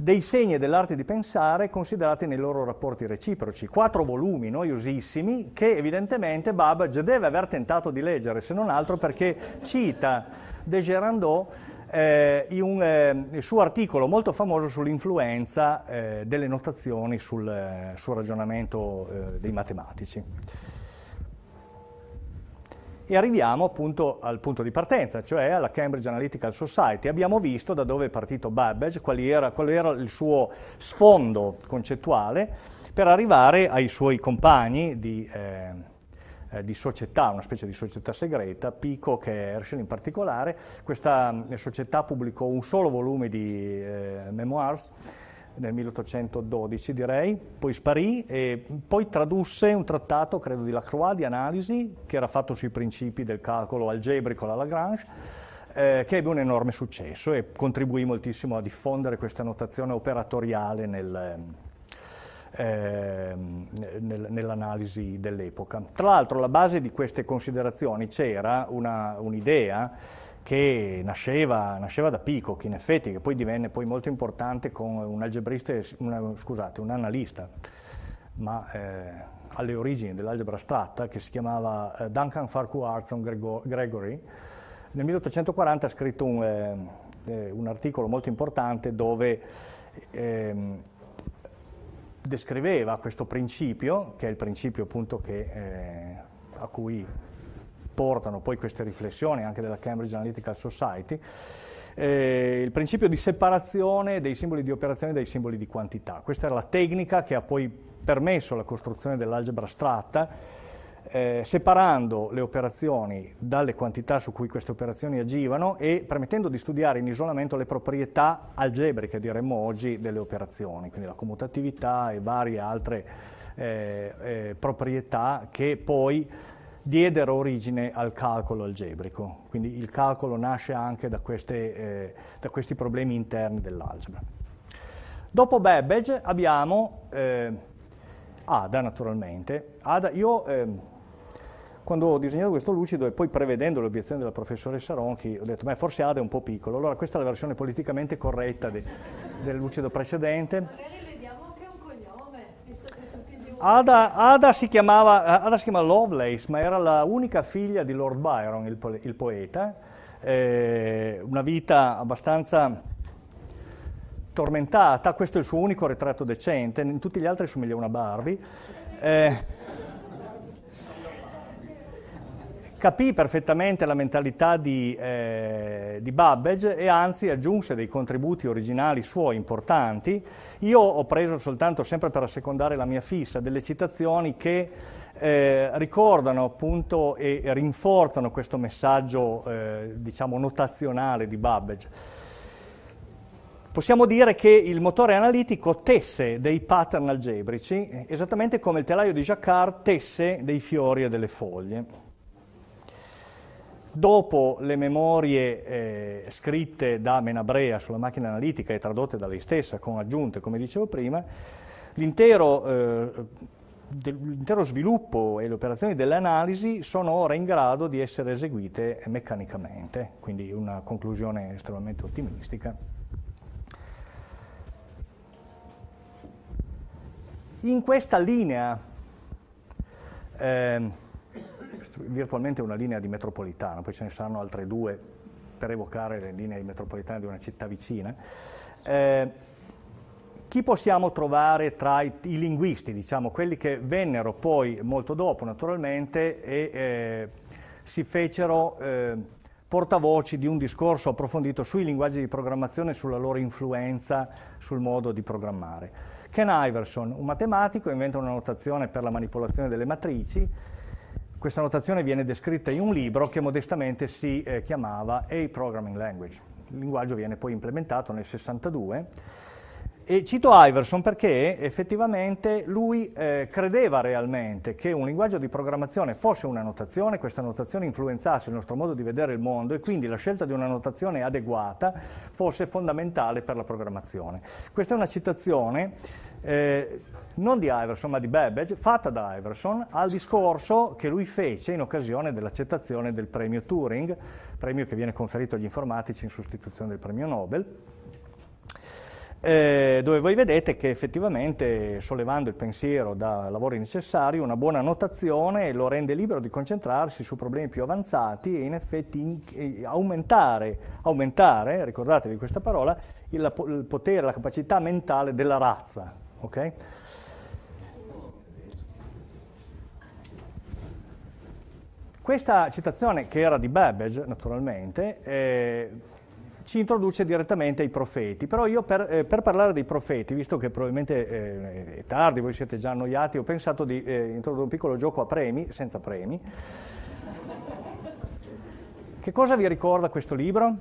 dei segni dell'arte di pensare considerati nei loro rapporti reciproci. Quattro volumi noiosissimi che evidentemente Babbage deve aver tentato di leggere, se non altro perché cita De Gerandot eh, un eh, suo articolo molto famoso sull'influenza eh, delle notazioni sul, eh, sul ragionamento eh, dei matematici. E arriviamo appunto al punto di partenza, cioè alla Cambridge Analytical Society. Abbiamo visto da dove è partito Babbage, qual era, qual era il suo sfondo concettuale per arrivare ai suoi compagni di, eh, eh, di, società, una specie di società segreta, Pico e Herschel in particolare. Questa eh, società pubblicò un solo volume di eh, memoirs nel 1812 direi, poi sparì e poi tradusse un trattato, credo di Lacroix, di analisi, che era fatto sui principi del calcolo algebrico alla Lagrange, eh, che ebbe un enorme successo e contribuì moltissimo a diffondere questa notazione operatoriale nel, eh, nel, nell'analisi dell'epoca. Tra l'altro alla base di queste considerazioni c'era una, un'idea che nasceva, nasceva, da Peacock in effetti, che poi divenne poi molto importante con un algebrista, una, scusate, un analista, ma eh, alle origini dell'algebra astratta, che si chiamava eh, Duncan Farquhar Arthur Gregory. Nel 1840 ha scritto un, eh, eh, un articolo molto importante dove ehm, descriveva questo principio, che è il principio appunto che, eh, a cui portano poi queste riflessioni anche della Cambridge Analytical Society, eh, il principio di separazione dei simboli di operazione dai simboli di quantità. Questa era la tecnica che ha poi permesso la costruzione dell'algebra astratta, eh, separando le operazioni dalle quantità su cui queste operazioni agivano e permettendo di studiare in isolamento le proprietà algebriche, diremmo oggi, delle operazioni, quindi la commutatività e varie altre eh, eh proprietà che poi diedero origine al calcolo algebrico, quindi il calcolo nasce anche da, queste, eh, da questi problemi interni dell'algebra. Dopo Babbage abbiamo eh, Ada naturalmente. Ada, io eh, quando ho disegnato questo lucido e poi prevedendo le obiezioni della professoressa Ronchi ho detto, beh forse Ada è un po' piccolo, allora questa è la versione politicamente corretta de, del lucido precedente. Ada, Ada, si chiamava, Ada si chiama Lovelace, ma era la unica figlia di Lord Byron, il, po- il poeta, eh, una vita abbastanza tormentata, questo è il suo unico ritratto decente, in tutti gli altri somiglia a una Barbie. Eh, capì perfettamente la mentalità di, eh, di, Babbage e anzi aggiunse dei contributi originali suoi importanti. Io ho preso soltanto, sempre per assecondare la mia fissa, delle citazioni che eh, ricordano appunto e rinforzano questo messaggio, eh, diciamo, notazionale di Babbage. Possiamo dire che il motore analitico tesse dei pattern algebrici, esattamente come il telaio di Jacquard tesse dei fiori e delle foglie. Dopo le memorie eh, scritte da Menabrea sulla macchina analitica e tradotte da lei stessa con aggiunte, come dicevo prima, l'intero, eh, l'intero sviluppo e le operazioni dell'analisi sono ora in grado di essere eseguite meccanicamente, quindi una conclusione estremamente ottimistica. In questa linea eh, virtualmente una linea di metropolitana, poi ce ne saranno altre due per evocare le linee di metropolitana di una città vicina. Eh, chi possiamo trovare tra i, i, linguisti, diciamo, quelli che vennero poi molto dopo naturalmente e eh, si fecero eh, portavoci di un discorso approfondito sui linguaggi di programmazione e sulla loro influenza sul modo di programmare. Ken Iverson, un matematico, inventa una notazione per la manipolazione delle matrici. Questa notazione viene descritta in un libro che modestamente si eh, chiamava A Programming Language. Il linguaggio viene poi implementato nel 62 e cito Iverson perché effettivamente lui eh, credeva realmente che un linguaggio di programmazione fosse una notazione, questa notazione influenzasse il nostro modo di vedere il mondo e quindi la scelta di una notazione adeguata fosse fondamentale per la programmazione. Questa è una citazione eh, non di Iverson ma di Babbage, fatta da Iverson al discorso che lui fece in occasione dell'accettazione del premio Turing, premio che viene conferito agli informatici in sostituzione del premio Nobel eh, dove voi vedete che effettivamente sollevando il pensiero da lavori necessari, una buona notazione lo rende libero di concentrarsi su problemi più avanzati e in effetti in, eh, aumentare, aumentare, ricordatevi questa parola, il, il, potere, la capacità mentale della razza. Okay? Questa citazione, che era di Babbage naturalmente, eh, ci introduce direttamente ai profeti. Però io per, eh, per parlare dei profeti, visto che probabilmente eh, è tardi, voi siete già annoiati, ho pensato di eh, introdurre un piccolo gioco a premi, senza premi. Che cosa vi ricorda questo libro?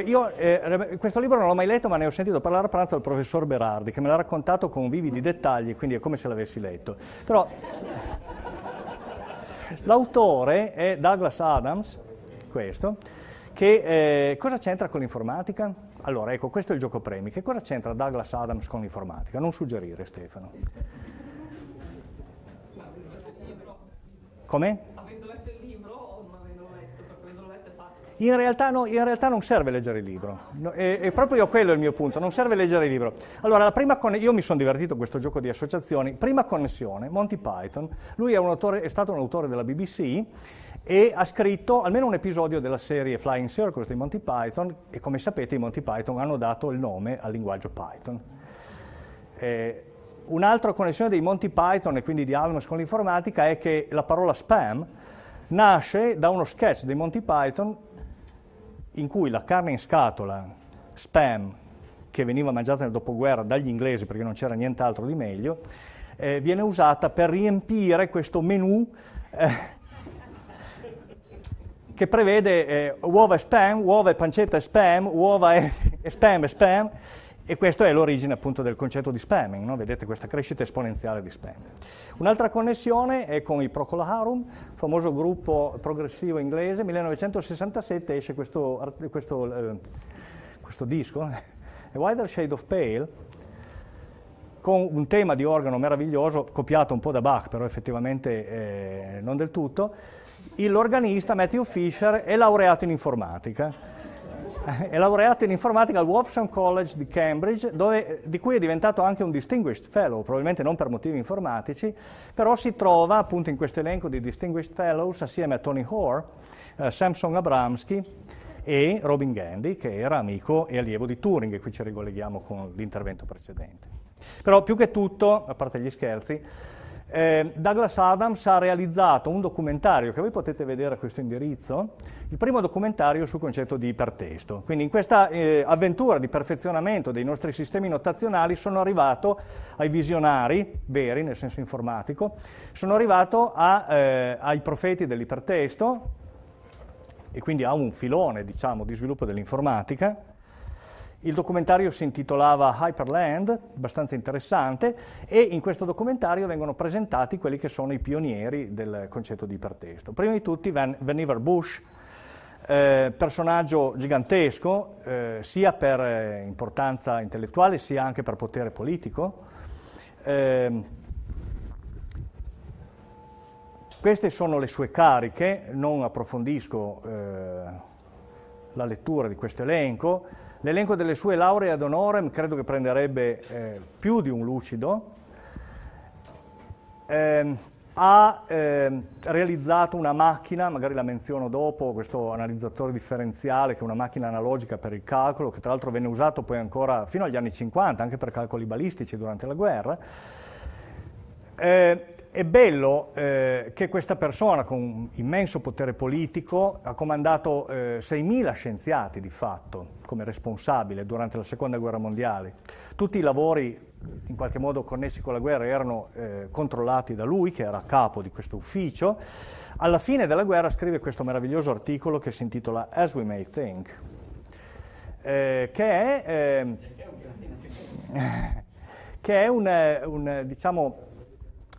Io eh, questo libro non l'ho mai letto, ma ne ho sentito parlare a pranzo dal professor Berardi, che me l'ha raccontato con vividi dettagli, quindi è come se l'avessi letto. Però l'autore è Douglas Adams, questo, che eh, cosa c'entra con l'informatica? Allora, ecco, questo è il gioco premi. Che cosa c'entra Douglas Adams con l'informatica? Non suggerire, Stefano. Come? Avendo letto il libro o non avendo letto? Perché avendo letto è facile. In realtà, no, in realtà non serve leggere il libro, no, è, è, proprio quello il mio punto, non serve leggere il libro. Allora, la prima con- io mi sono divertito con questo gioco di associazioni, prima connessione, Monty Python, lui è, autore, è stato un autore della BBC e ha scritto almeno un episodio della serie Flying Circus di Monty Python e come sapete i Monty Python hanno dato il nome al linguaggio Python. Eh, un'altra connessione dei Monty Python e quindi di Almas con l'informatica è che la parola spam nasce da uno sketch dei Monty Python in cui la carne in scatola, spam, che veniva mangiata nel dopoguerra dagli inglesi perché non c'era nient'altro di meglio, eh, viene usata per riempire questo menù eh, che prevede eh, uova e spam, uova e pancetta e spam, uova e, e spam e spam, e questa è l'origine appunto del concetto di spamming, no? vedete questa crescita esponenziale di spam. Un'altra connessione è con i Procol Harum, famoso gruppo progressivo inglese, 1967 esce questo, questo, eh, questo disco, A Wider Shade of Pale, con un tema di organo meraviglioso, copiato un po' da Bach, però effettivamente eh, non del tutto, l'organista Matthew Fisher è laureato in informatica. È laureato in informatica al Wolfson College di Cambridge, dove, di cui è diventato anche un Distinguished Fellow, probabilmente non per motivi informatici, però si trova appunto in questo elenco di Distinguished Fellows assieme a Tony Hoare, eh, Samson Abramsky e Robin Gandy, che era amico e allievo di Turing, e qui ci ricolleghiamo con l'intervento precedente. Però più che tutto, a parte gli scherzi, eh, Douglas Adams ha realizzato un documentario che voi potete vedere a questo indirizzo, il primo documentario sul concetto di ipertesto. Quindi in questa eh, avventura di perfezionamento dei nostri sistemi notazionali sono arrivato ai visionari veri, nel senso informatico, sono arrivato a, eh, ai profeti dell'ipertesto e quindi a un filone diciamo, di sviluppo dell'informatica il documentario si intitolava Hyperland, abbastanza interessante, e in questo documentario vengono presentati quelli che sono i pionieri del concetto di ipertesto. Prima di tutti Van, Vannevar Bush, eh, personaggio gigantesco, eh, sia per eh, importanza intellettuale sia anche per potere politico. Eh, queste sono le sue cariche, non approfondisco eh, la lettura di questo elenco. L'elenco delle sue lauree ad honorem credo che prenderebbe eh, più di un lucido. Eh, ha eh, realizzato una macchina, magari la menziono dopo, questo analizzatore differenziale che è una macchina analogica per il calcolo, che tra l'altro venne usato poi ancora fino agli anni 50, anche per calcoli balistici durante la guerra. Eh, è bello eh, che questa persona con un immenso potere politico ha comandato eh, 6.000 scienziati di fatto come responsabile durante la seconda guerra mondiale. Tutti i lavori in qualche modo connessi con la guerra erano eh, controllati da lui, che era capo di questo ufficio. Alla fine della guerra scrive questo meraviglioso articolo che si intitola As We May Think, eh, che è, ehm, che è un, un diciamo,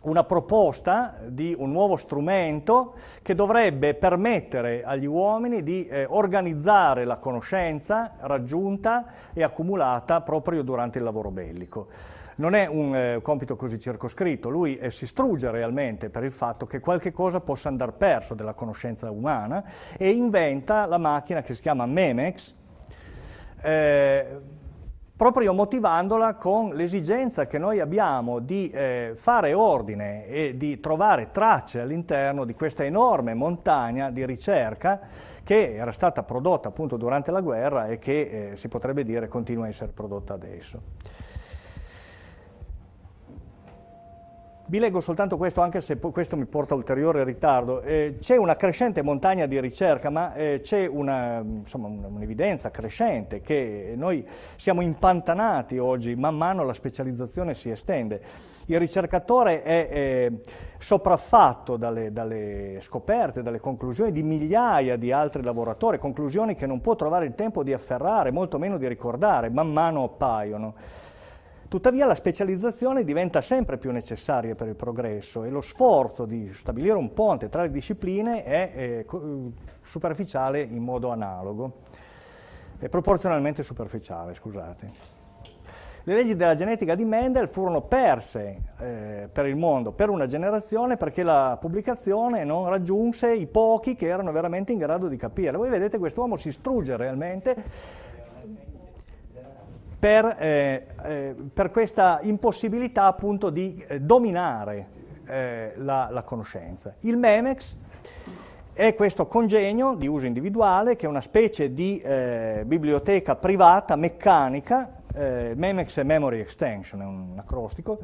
una proposta di un nuovo strumento che dovrebbe permettere agli uomini di eh, organizzare la conoscenza raggiunta e accumulata proprio durante il lavoro bellico. Non è un eh, compito così circoscritto, lui eh, si strugge realmente per il fatto che qualche cosa possa andare perso della conoscenza umana e inventa la macchina che si chiama Memex, eh, proprio motivandola con l'esigenza che noi abbiamo di eh, fare ordine e di trovare tracce all'interno di questa enorme montagna di ricerca che era stata prodotta appunto durante la guerra e che eh, si potrebbe dire continua a essere prodotta adesso. Vi leggo soltanto questo, anche se questo mi porta a ulteriore ritardo. Eh, c'è una crescente montagna di ricerca, ma eh, c'è una, insomma, un'evidenza crescente che noi siamo impantanati oggi, man mano la specializzazione si estende. Il ricercatore è eh, sopraffatto dalle, dalle scoperte, dalle conclusioni di migliaia di altri lavoratori, conclusioni che non può trovare il tempo di afferrare, molto meno di ricordare, man mano appaiono. Tuttavia la specializzazione diventa sempre più necessaria per il progresso e lo sforzo di stabilire un ponte tra le discipline è eh, superficiale in modo analogo, è proporzionalmente superficiale, scusate. Le leggi della genetica di Mendel furono perse eh, per il mondo per una generazione perché la pubblicazione non raggiunse i pochi che erano veramente in grado di capire. Voi vedete quest'uomo si strugge realmente per, eh, eh, per questa impossibilità appunto di eh, dominare eh, la, la, conoscenza. Il Memex è questo congegno di uso individuale che è una specie di eh, biblioteca privata meccanica, eh, Memex è Memory Extension, è un acrostico,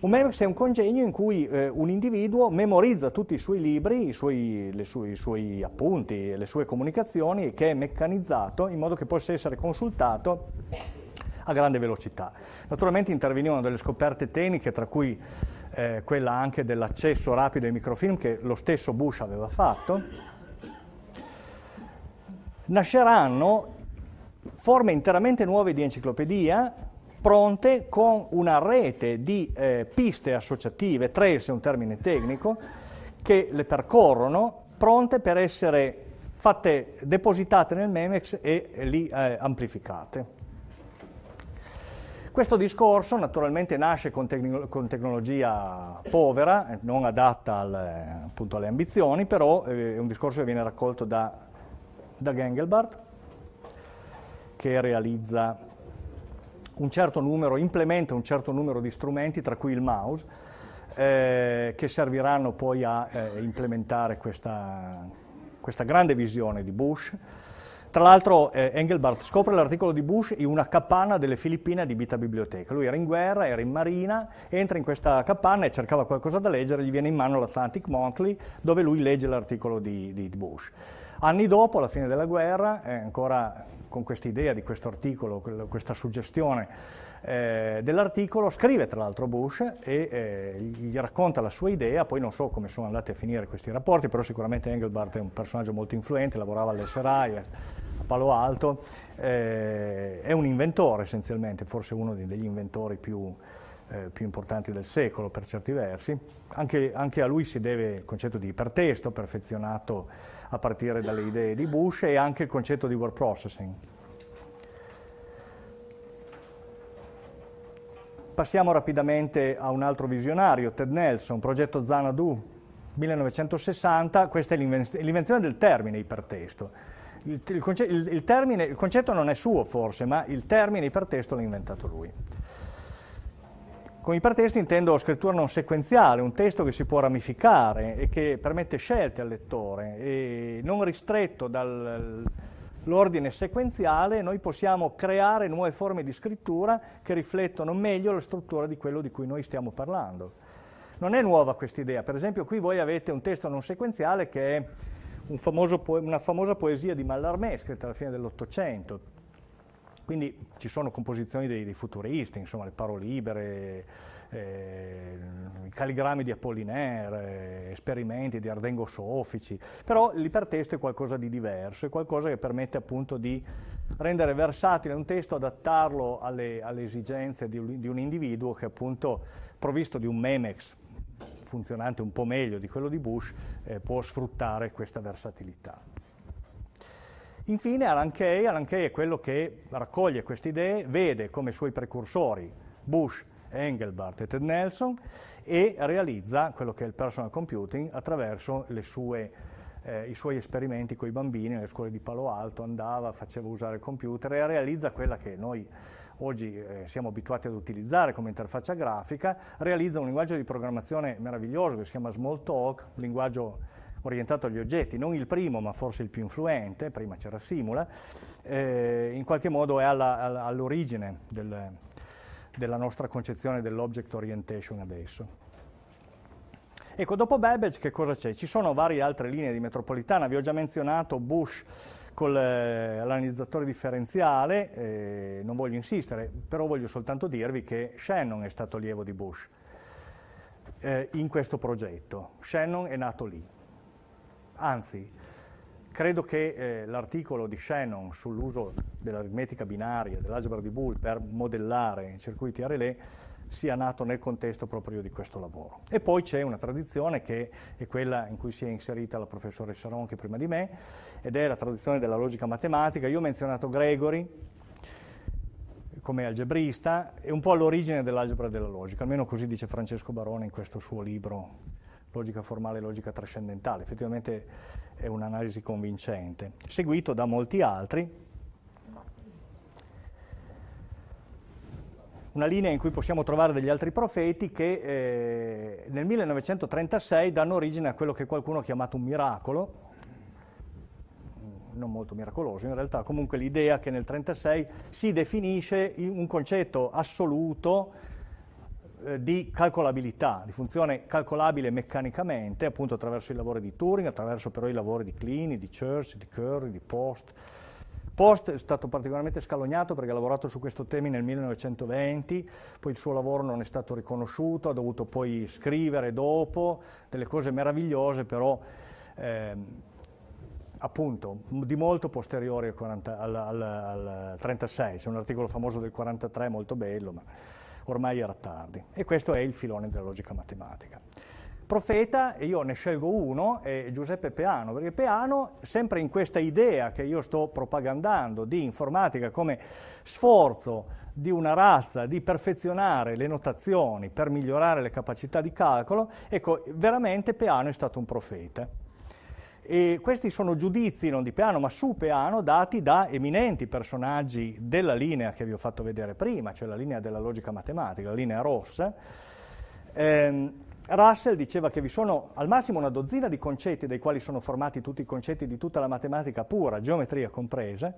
un Memex è un congegno in cui eh, un individuo memorizza tutti i suoi libri, i suoi, sue, i suoi appunti, le sue comunicazioni, che è meccanizzato in modo che possa essere consultato a grande velocità. Naturalmente intervenivano delle scoperte tecniche, tra cui eh, quella anche dell'accesso rapido ai microfilm che lo stesso Bush aveva fatto. Nasceranno forme interamente nuove di enciclopedia, pronte con una rete di eh, piste associative, trails è un termine tecnico, che le percorrono, pronte per essere fatte depositate nel Memex e lì eh, amplificate. Questo discorso naturalmente nasce con, tecno- con tecnologia povera, eh, non adatta al, appunto, alle ambizioni, però eh, è un discorso che viene raccolto da, da Gengelbart, che realizza un certo numero, implementa un certo numero di strumenti, tra cui il mouse, eh, che serviranno poi a eh, implementare questa, questa grande visione di Bush tra l'altro eh, Engelbart scopre l'articolo di Bush in una capanna delle Filippine di Bita Biblioteca. Lui era in guerra, era in marina, entra in questa capanna e cercava qualcosa da leggere, gli viene in mano l'Atlantic Monthly dove lui legge l'articolo di, di, Bush. Anni dopo, alla fine della guerra, eh, ancora con questa idea di questo articolo, questa suggestione eh, dell'articolo, scrive tra l'altro Bush e eh, gli racconta la sua idea, poi non so come sono andati a finire questi rapporti, però sicuramente Engelbart è un personaggio molto influente, lavorava all'SRI a Palo Alto, eh, è un inventore essenzialmente, forse uno degli inventori più, eh, più importanti del secolo per certi versi. Anche, anche, a lui si deve il concetto di ipertesto, perfezionato a partire dalle idee di Bush, e anche il concetto di word processing. Passiamo rapidamente a un altro visionario, Ted Nelson, progetto Xanadu 1960, questa è l'invenzione del termine ipertesto. Il, il, il, termine, il concetto non è suo forse, ma il termine ipertesto l'ha inventato lui. Con ipertesto intendo scrittura non sequenziale, un testo che si può ramificare e che permette scelte al lettore, e non ristretto dal l'ordine sequenziale, noi possiamo creare nuove forme di scrittura che riflettono meglio la struttura di quello di cui noi stiamo parlando. Non è nuova questa idea, per esempio qui voi avete un testo non sequenziale che è un po- una famosa poesia di Mallarmé scritta alla fine dell'Ottocento, quindi ci sono composizioni dei, dei futuristi, insomma le parole libere, eh, i calligrammi di Apollinaire, eh, esperimenti di Ardengo Sofici, però l'ipertesto è qualcosa di diverso, è qualcosa che permette appunto di rendere versatile un testo, adattarlo alle, alle esigenze di, di, un individuo che appunto provvisto di un memex funzionante un po' meglio di quello di Bush eh, può sfruttare questa versatilità. Infine Alan Kay, Alan Kay è quello che raccoglie queste idee, vede come suoi precursori Bush Engelbart e Ted Nelson e realizza quello che è il personal computing attraverso sue, eh, i suoi esperimenti con i bambini nelle scuole di Palo Alto, andava, faceva usare il computer e realizza quella che noi oggi eh, siamo abituati ad utilizzare come interfaccia grafica, realizza un linguaggio di programmazione meraviglioso che si chiama Smalltalk, un linguaggio orientato agli oggetti, non il primo ma forse il più influente, prima c'era Simula, eh, in qualche modo è all'origine del, della nostra concezione dell'object orientation adesso. Ecco, dopo Babbage che cosa c'è? Ci sono varie altre linee di metropolitana, vi ho già menzionato Bush con l'analizzatore differenziale, eh, non voglio insistere, però voglio soltanto dirvi che Shannon è stato allievo di Bush eh, in questo progetto. Shannon è nato lì. Anzi, Credo che eh, l'articolo di Shannon sull'uso dell'aritmetica binaria, dell'algebra di Boole per modellare circuiti a relè sia nato nel contesto proprio di questo lavoro. E poi c'è una tradizione che è quella in cui si è inserita la professoressa Ronchi prima di me, ed è la tradizione della logica matematica. Io ho menzionato Gregory come algebrista, è un po' all'origine dell'algebra della logica, almeno così dice Francesco Barone in questo suo libro Logica formale e logica trascendentale. Effettivamente è un'analisi convincente, seguito da molti altri. Una linea in cui possiamo trovare degli altri profeti che eh, nel 1936 danno origine a quello che qualcuno ha chiamato un miracolo, non molto miracoloso in realtà, comunque l'idea che nel 1936 si definisce un concetto assoluto eh, di calcolabilità, di funzione calcolabile meccanicamente, appunto attraverso i lavori di Turing, attraverso però i lavori di Kleene, di Church, di Curry, di Post. Post è stato particolarmente scalognato perché ha lavorato su questo tema nel 1920, poi il suo lavoro non è stato riconosciuto, ha dovuto poi scrivere dopo delle cose meravigliose, però eh, appunto di molto posteriori al, 40, al, al, al 36, c'è un articolo famoso del 43 molto bello, ma ormai era tardi. E questo è il filone della logica matematica. Profeta, e io ne scelgo uno, è Giuseppe Peano, perché Peano, sempre in questa idea che io sto propagandando di informatica come sforzo di una razza di perfezionare le notazioni per migliorare le capacità di calcolo, ecco, veramente Peano è stato un profeta. E questi sono giudizi non di Peano, ma su Peano, dati da eminenti personaggi della linea che vi ho fatto vedere prima, cioè la linea della logica matematica, la linea rossa. Eh, Russell diceva che vi sono al massimo una dozzina di concetti dai quali sono formati tutti i concetti di tutta la matematica pura, geometria compresa.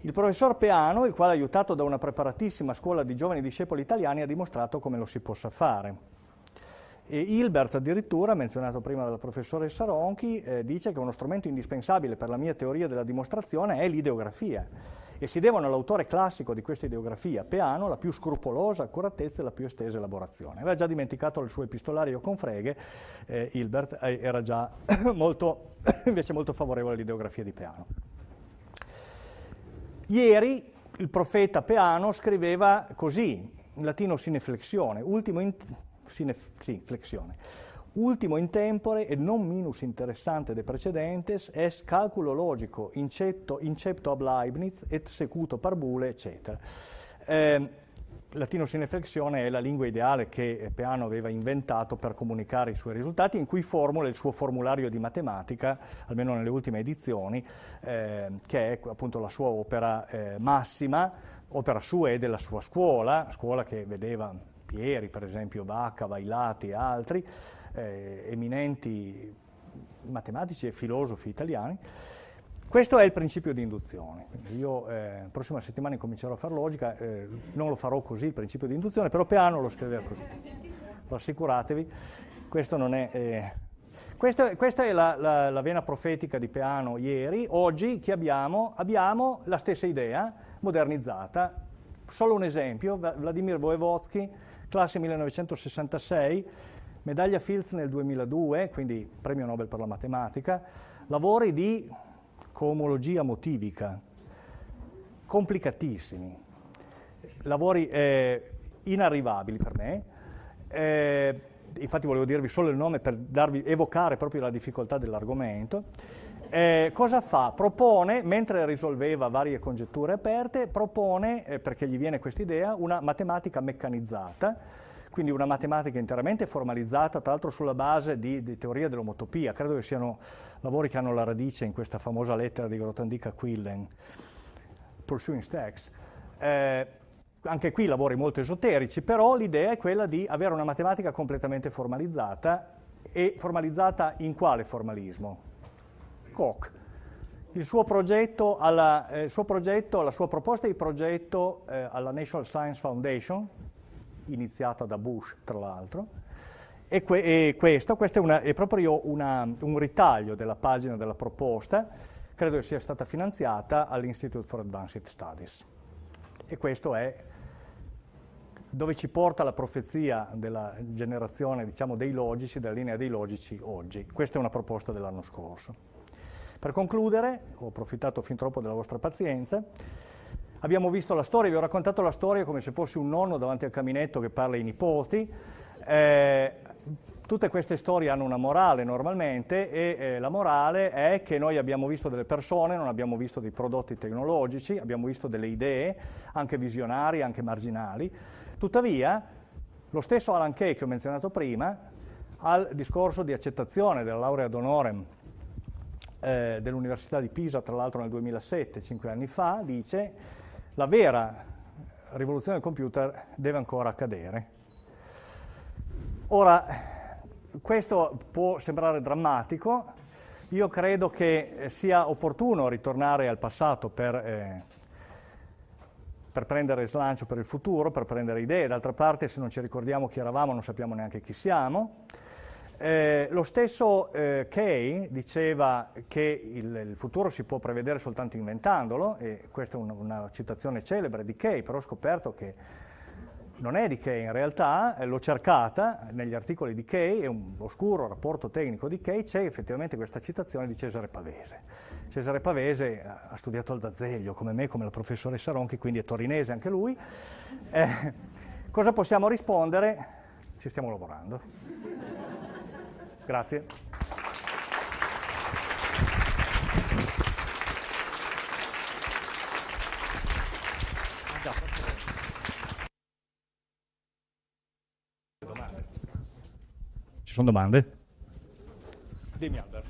Il professor Peano, il quale aiutato da una preparatissima scuola di giovani discepoli italiani, ha dimostrato come lo si possa fare. E Hilbert addirittura, menzionato prima dal professoressa Ronchi, eh, dice che uno strumento indispensabile per la mia teoria della dimostrazione è l'ideografia e si devono all'autore classico di questa ideografia, Peano, la più scrupolosa accuratezza e la più estesa elaborazione. Aveva già dimenticato il suo epistolario con freghe, eh, Hilbert eh, era già molto, invece molto favorevole all'ideografia di Peano. Ieri il profeta Peano scriveva così, in latino sineflexione, ultimo sine, sì, flexione. Ultimo in tempore e non minus interessante de precedentes es calculo logico incepto, incepto ab Leibniz et secuto par Bule, eccetera. Eh, latino sineflexione è la lingua ideale che Peano aveva inventato per comunicare i suoi risultati, in cui formula il suo formulario di matematica, almeno nelle ultime edizioni, eh, che è appunto la sua opera eh, massima, opera sua e della sua scuola, scuola che vedeva Pieri, per esempio Vacca, Vailati e altri, eh, eminenti matematici e filosofi italiani. Questo è il principio di induzione. io eh, la prossima settimana incomincerò a fare logica, eh, non lo farò così il principio di induzione, però Peano lo scriveva così. rassicuratevi, questo non è... Eh, questa, questa, è la, la, la, vena profetica di Peano ieri, oggi che abbiamo? Abbiamo la stessa idea, modernizzata. Solo un esempio, Vladimir Voevodsky, classe 1966, medaglia Fields nel 2002, quindi premio Nobel per la matematica, lavori di coomologia motivica, complicatissimi, lavori eh, inarrivabili per me. Eh, infatti volevo dirvi solo il nome per darvi, evocare proprio la difficoltà dell'argomento. Eh, cosa fa? Propone, mentre risolveva varie congetture aperte, propone, eh, perché gli viene questa idea, una matematica meccanizzata, quindi una matematica interamente formalizzata, tra l'altro sulla base di, di teoria dell'omotopia. Credo che siano lavori che hanno la radice in questa famosa lettera di Grothendieck a Quillen, Pursuing Stacks. Eh, anche qui lavori molto esoterici, però l'idea è quella di avere una matematica completamente formalizzata e formalizzata in quale formalismo? Koch. Il suo progetto, alla, eh, suo progetto la sua proposta di progetto eh, alla National Science Foundation, iniziata da Bush tra l'altro, e, que- e questo, questo è, una, è, proprio una, un ritaglio della pagina della proposta, credo che sia stata finanziata all'Institute for Advanced Studies. E questo è dove ci porta la profezia della generazione diciamo, dei logici, della linea dei logici oggi. Questa è una proposta dell'anno scorso. Per concludere, ho approfittato fin troppo della vostra pazienza, abbiamo visto la storia, vi ho raccontato la storia come se fossi un nonno davanti al caminetto che parla ai nipoti. Eh, tutte queste storie hanno una morale normalmente e eh, la morale è che noi abbiamo visto delle persone, non abbiamo visto dei prodotti tecnologici, abbiamo visto delle idee, anche visionarie, anche marginali, Tuttavia, lo stesso Alan Kay che ho menzionato prima, al discorso di accettazione della laurea d'onore eh, dell'Università di Pisa, tra l'altro nel 2007, cinque anni fa, dice la vera rivoluzione del computer deve ancora accadere. Ora, questo può sembrare drammatico, io credo che sia opportuno ritornare al passato per eh, per prendere slancio per il futuro, per prendere idee. D'altra parte, se non ci ricordiamo chi eravamo, non sappiamo neanche chi siamo. Eh, lo stesso eh, Kay diceva che il, il, futuro si può prevedere soltanto inventandolo, e questa è un, una citazione celebre di Kay, però ho scoperto che non è di Kay in realtà, eh, l'ho cercata negli articoli di Kay, è un oscuro rapporto tecnico di Kay, c'è effettivamente questa citazione di Cesare Pavese. Cesare Pavese ha studiato al D'Azeglio come me, come la professoressa Ronchi, quindi è torinese anche lui. Eh, cosa possiamo rispondere? Ci stiamo lavorando. Grazie. Ci sono domande? Dimmi Albert.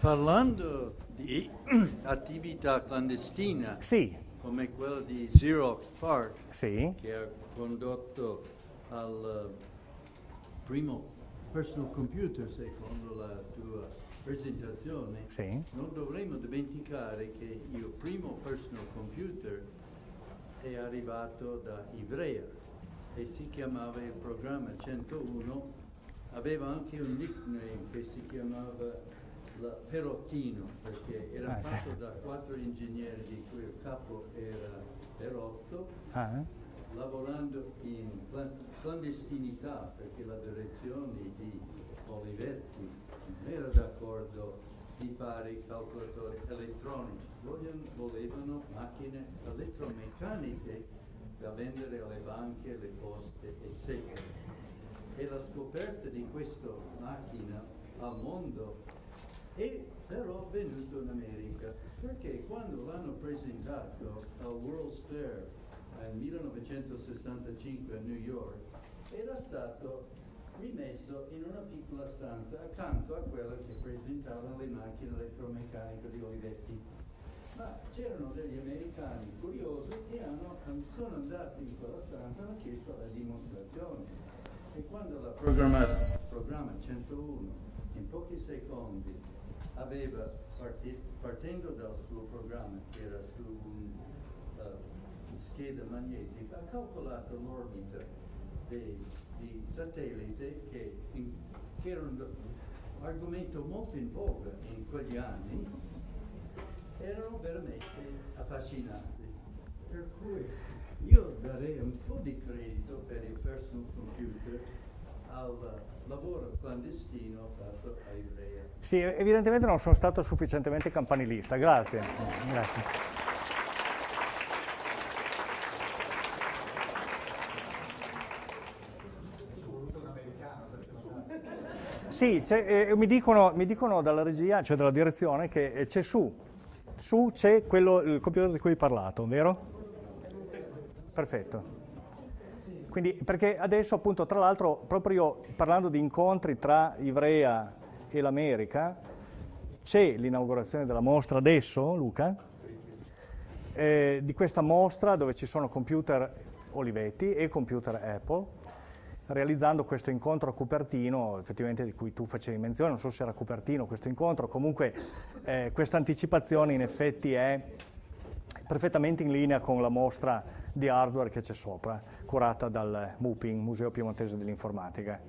Parlando di attività clandestina, sì. come quella di Xerox Park, sì. che ha condotto al primo personal computer, secondo la tua presentazione, sì. non dovremmo dimenticare che il primo personal computer è arrivato da Ivrea e si chiamava il programma 101, aveva anche un nickname che si chiamava la Perottino, perché era ah, fatto sì. da quattro ingegneri di cui il capo era Perotto, ah, eh? lavorando in clandestinità, perché la direzione di Olivetti non era d'accordo di fare i calcolatori elettronici, volevano macchine elettromeccaniche da vendere alle banche, alle poste, eccetera. E la scoperta di questa macchina al mondo e però venuto in America perché quando l'hanno presentato al World's Fair nel 1965 a New York era stato rimesso in una piccola stanza accanto a quella che presentava le macchine elettromeccaniche di Olivetti. Ma c'erano degli americani curiosi che hanno, sono andati in quella stanza e hanno chiesto la dimostrazione. E quando la programma 101 in pochi secondi aveva, parti- partendo dal suo programma, che era su una scheda magnetica, ha calcolato l'orbita dei, di satelliti che, in- che era un argomento molto in voga in quegli anni, erano veramente affascinanti. Per cui io darei un po' di credito per il personal computer al lavoro clandestino fatto a Ivrea. Sì, evidentemente non sono stato sufficientemente campanilista, grazie. grazie. Sì, eh, mi, dicono, mi dicono dalla regia, cioè dalla direzione, che eh, c'è su, su c'è quello, il computer di cui hai parlato, vero? Perfetto. Quindi, perché adesso appunto, tra l'altro, proprio parlando di incontri tra Ivrea e l'America, c'è l'inaugurazione della mostra adesso, Luca, eh, di questa mostra dove ci sono computer Olivetti e computer Apple, realizzando questo incontro a Cupertino, effettivamente di cui tu facevi menzione, non so se era Cupertino questo incontro, comunque eh, questa anticipazione in effetti è perfettamente in linea con la mostra di hardware che c'è sopra, curata dal MUPIN, Museo Piemontese dell'Informatica.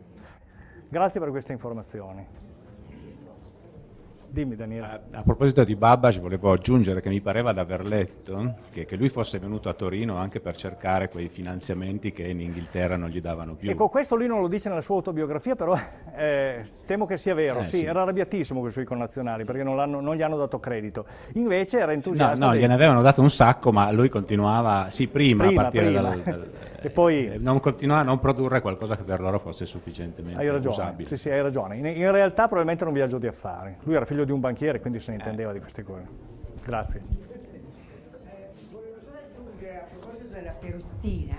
Grazie per queste informazioni. Dimmi Daniele. A, a, proposito di Babbage volevo aggiungere che mi pareva di aver letto che, che, lui fosse venuto a Torino anche per cercare quei finanziamenti che in Inghilterra non gli davano più. Ecco, questo lui non lo dice nella sua autobiografia, però eh, temo che sia vero. Eh, sì, sì. era arrabbiatissimo con i suoi connazionali perché non, non, gli hanno dato credito. Invece era entusiasta. No, no dei... gliene avevano dato un sacco, ma lui continuava, sì, prima, Prima, a partire prima. dal... dal E poi- eh, non continuava a non produrre qualcosa che per loro fosse sufficientemente Hai ragione, usabile. sì, sì, hai ragione. In, in realtà probabilmente era un viaggio di affari. Lui era figlio di un banchiere, quindi se ne intendeva di queste cose. Grazie. Volevo solo aggiungere a proposito della perottina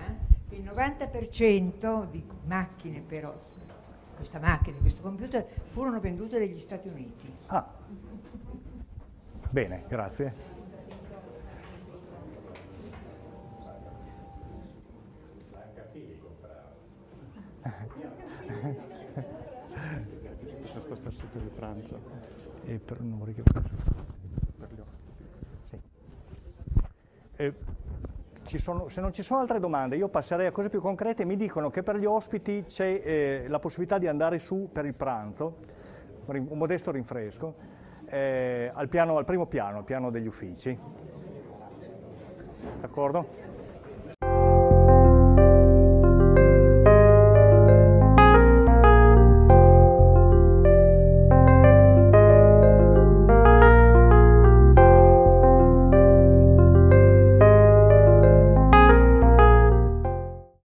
che il 90% di macchine però, questa macchina, questo computer, furono vendute negli Stati Uniti. Ah. Bene, grazie. Bisogna spostarsi per il pranzo. E per ospiti. Sì. Eh, sono- se non ci sono altre domande, io passerei a cose più concrete. Mi dicono che per gli ospiti c'è eh, la possibilità di andare su per il pranzo, un modesto rinfresco, eh, al, piano- al primo piano, al piano degli uffici. D'accordo?